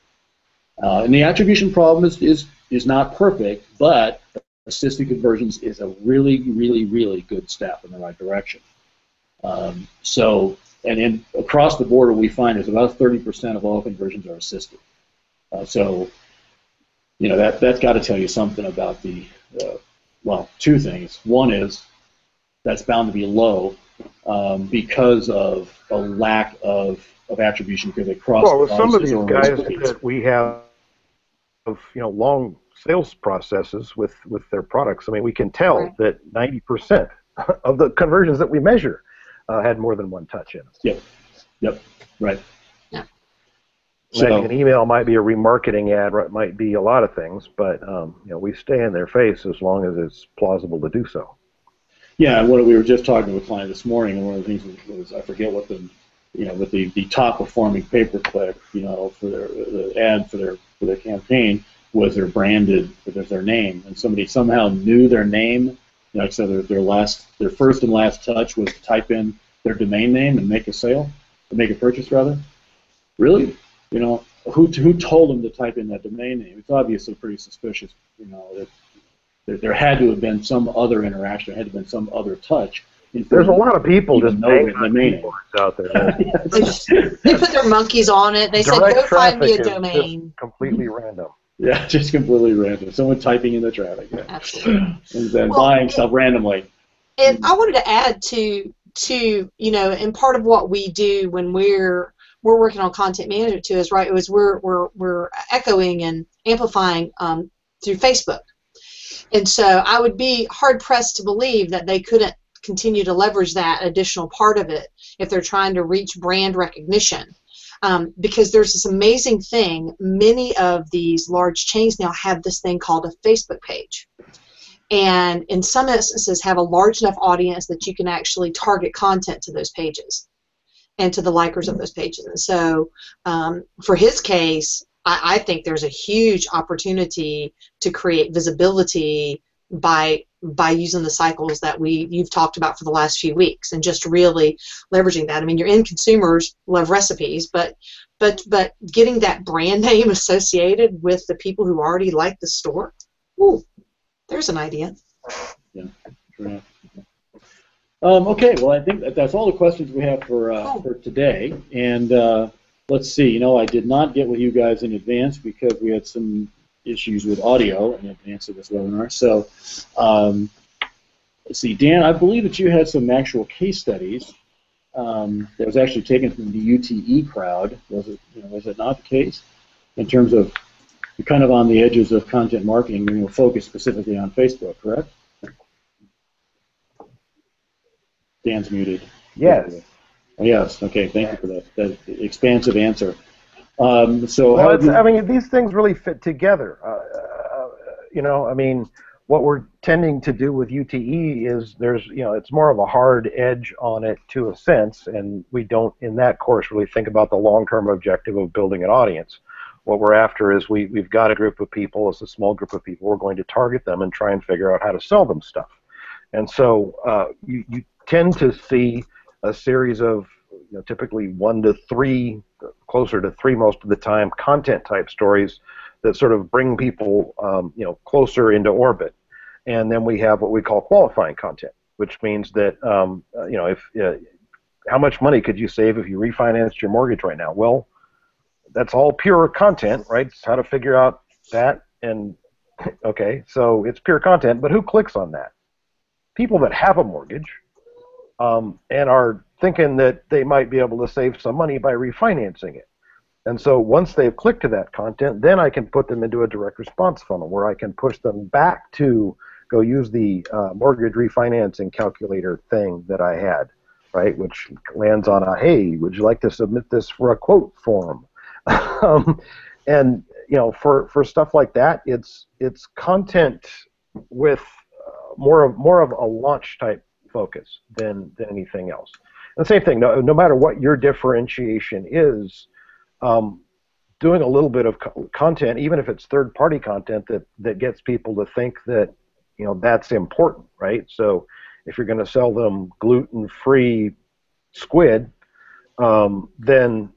Uh, and the attribution problem is, is, is not perfect, but assisted conversions is a really, really, really good step in the right direction. Um, so, and in, across the board, what we find is about 30% of all conversions are assisted. Uh, so, you know, that, that's got to tell you something about the, uh, well, two things. One is that's bound to be low um, because of a lack of, of attribution because they cross well, some of these guys that we have, of, you know, long sales processes with, with their products. I mean, we can tell right. that 90% of the conversions that we measure uh, had more than one touch in it. Yep. Yep. Right. Yeah. So, an email might be a remarketing ad, it might be a lot of things, but um, you know we stay in their face as long as it's plausible to do so. Yeah, what we were just talking to a client this morning, and one of the things was I forget what the you know with the, the top performing pay per click you know for their the ad for their for their campaign was their branded there's their name, and somebody somehow knew their name. Like I said, their, their last their first and last touch was to type in their domain name and make a sale, or make a purchase rather. Really? You know, who who told them to type in that domain name? It's obviously pretty suspicious. You know that there, there had to have been some other interaction, there had to have been some other touch. There's a lot of people just banging on keyboards out there. they, just, they put their monkeys on it. They Direct said, "Go find me a domain." completely random. Yeah, just completely random. Someone typing in the traffic. Yeah. Absolutely. And then well, buying stuff randomly. And I wanted to add to to you know, and part of what we do when we're we're working on content management too is right It was we're we're we're echoing and amplifying um, through Facebook, and so I would be hard pressed to believe that they couldn't continue to leverage that additional part of it if they're trying to reach brand recognition. Um, because there's this amazing thing. Many of these large chains now have this thing called a Facebook page and in some instances have a large enough audience that you can actually target content to those pages and to the likers of those pages. And so um, for his case, I, I, think there's a huge opportunity to create visibility by by using the cycles that we you've talked about for the last few weeks and just really leveraging that. I mean, your end consumers love recipes, but but but getting that brand name associated with the people who already like the store, ooh, there's an idea. Yeah, sure um, okay, well, I think that that's all the questions we have for uh, oh. for today. And uh, let's see. You know, I did not get with you guys in advance because we had some issues with audio in advance of this webinar. So, um, let's see, Dan. I believe that you had some actual case studies um, that was actually taken from the UTE crowd. Was it? You know, was it not the case in terms of you're kind of on the edges of content marketing, and you'll focus specifically on Facebook, correct? Dan's muted. Yes. Oh, yes. Okay. Thank you for that, that expansive answer. Um, so, well, I mean, these things really fit together. Uh, uh, you know, I mean, what we're tending to do with UTE is there's, you know, it's more of a hard edge on it to a sense, and we don't, in that course, really think about the long-term objective of building an audience. What we're after is we, we've got a group of people, it's a small group of people, we're going to target them and try and figure out how to sell them stuff. And so uh, you, you tend to see a series of you know, typically one to three, closer to three most of the time, content type stories that sort of bring people um, you know closer into orbit. And then we have what we call qualifying content, which means that um, uh, you know if uh, how much money could you save if you refinanced your mortgage right now? Well, that's all pure content, right? It's how to figure out that and okay, so it's pure content, but who clicks on that? People that have a mortgage um, and are thinking that they might be able to save some money by refinancing it. And so once they've clicked to that content, then I can put them into a direct response funnel where I can push them back to go use the uh, mortgage refinancing calculator thing that I had, right? Which lands on a hey, would you like to submit this for a quote form? um, and you know, for for stuff like that, it's it's content with uh, more of more of a launch type focus than than anything else. The same thing, no, no matter what your differentiation is, um, doing a little bit of co- content, even if it's third-party content, that that gets people to think that you know that's important, right? So if you're going to sell them gluten-free squid, um, then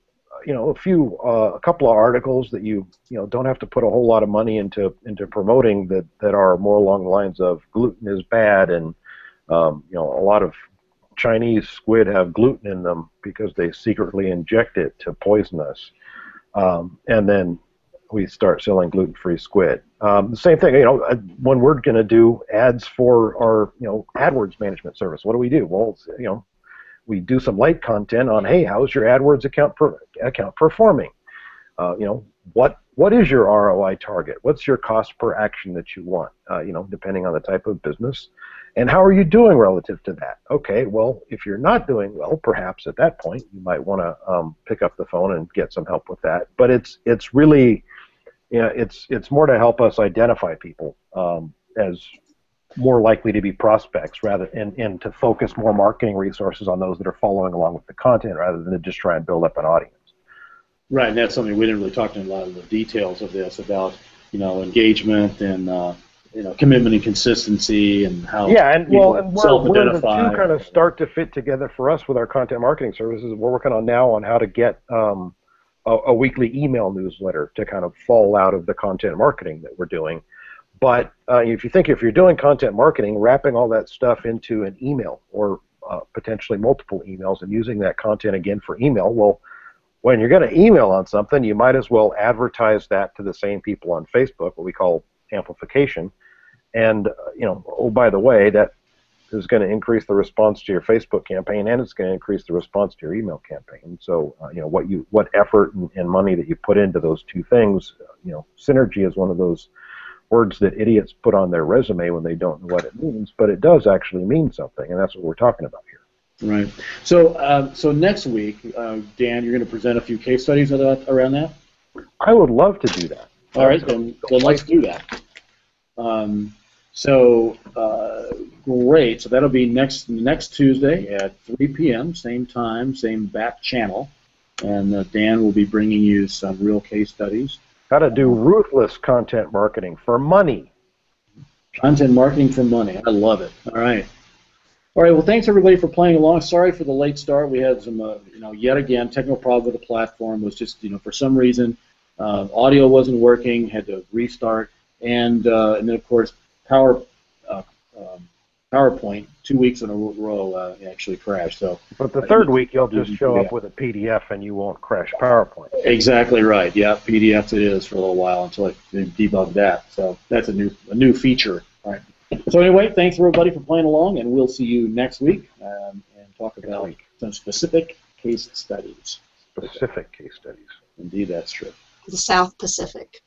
you know a few uh, a couple of articles that you you know don't have to put a whole lot of money into into promoting that that are more along the lines of gluten is bad and um, you know a lot of Chinese squid have gluten in them because they secretly inject it to poison us, um, and then we start selling gluten-free squid. Um, the same thing, you know, uh, when we're going to do ads for our, you know, AdWords management service, what do we do? Well, you know, we do some light content on, hey, how's your AdWords account per, account performing? Uh, you know, what what is your ROI target? What's your cost per action that you want? Uh, you know, depending on the type of business, And how are you doing relative to that? Okay, well, if you're not doing well, perhaps at that point you might want to um, pick up the phone and get some help with that. But it's it's really, you know, it's it's more to help us identify people um, as more likely to be prospects rather and, and to focus more marketing resources on those that are following along with the content rather than to just try and build up an audience. Right, and that's something we didn't really talk to in a lot of the details of this about, you know, engagement and uh, you know commitment and consistency and how Yeah, and well, and where, where the two kind of start to fit together for us with our content marketing services, we're working on now on how to get um, a, a weekly email newsletter to kind of fall out of the content marketing that we're doing. But uh, if you think if you're doing content marketing, wrapping all that stuff into an email or uh, potentially multiple emails and using that content again for email, well, when you're going to email on something, you might as well advertise that to the same people on Facebook, what we call amplification. And uh, you know, oh by the way, that is going to increase the response to your Facebook campaign, and it's going to increase the response to your email campaign. So, uh, you know, what you what effort and, and money that you put into those two things, uh, you know, synergy is one of those words that idiots put on their resume when they don't know what it means, but it does actually mean something, and that's what we're talking about here. Right. So, uh, so next week, uh, Dan, you're going to present a few case studies around that. I would love to do that. All right, then, then let's do that. Um, so, uh, great. So that'll be next next Tuesday at 3 p.m. Same time, same back channel, and uh, Dan will be bringing you some real case studies. How to do ruthless content marketing for money. Content marketing for money. I love it. All right. All right. Well, thanks everybody for playing along. Sorry for the late start. We had some, uh, you know, yet again, technical problem with the platform. Was just, you know, for some reason, uh, audio wasn't working. Had to restart, and uh, and then of course, Power uh, um, PowerPoint two weeks in a row uh, actually crashed. So But the third week, you'll just show up with a PDF and you won't crash PowerPoint. exactly right. Yeah, PDFs it is for a little while until I debug that. So that's a new a new feature. All right. So anyway, thanks everybody for playing along, and we'll see you next week um, and talk about some specific case studies. Specific case studies. Indeed, that's true. The South Pacific.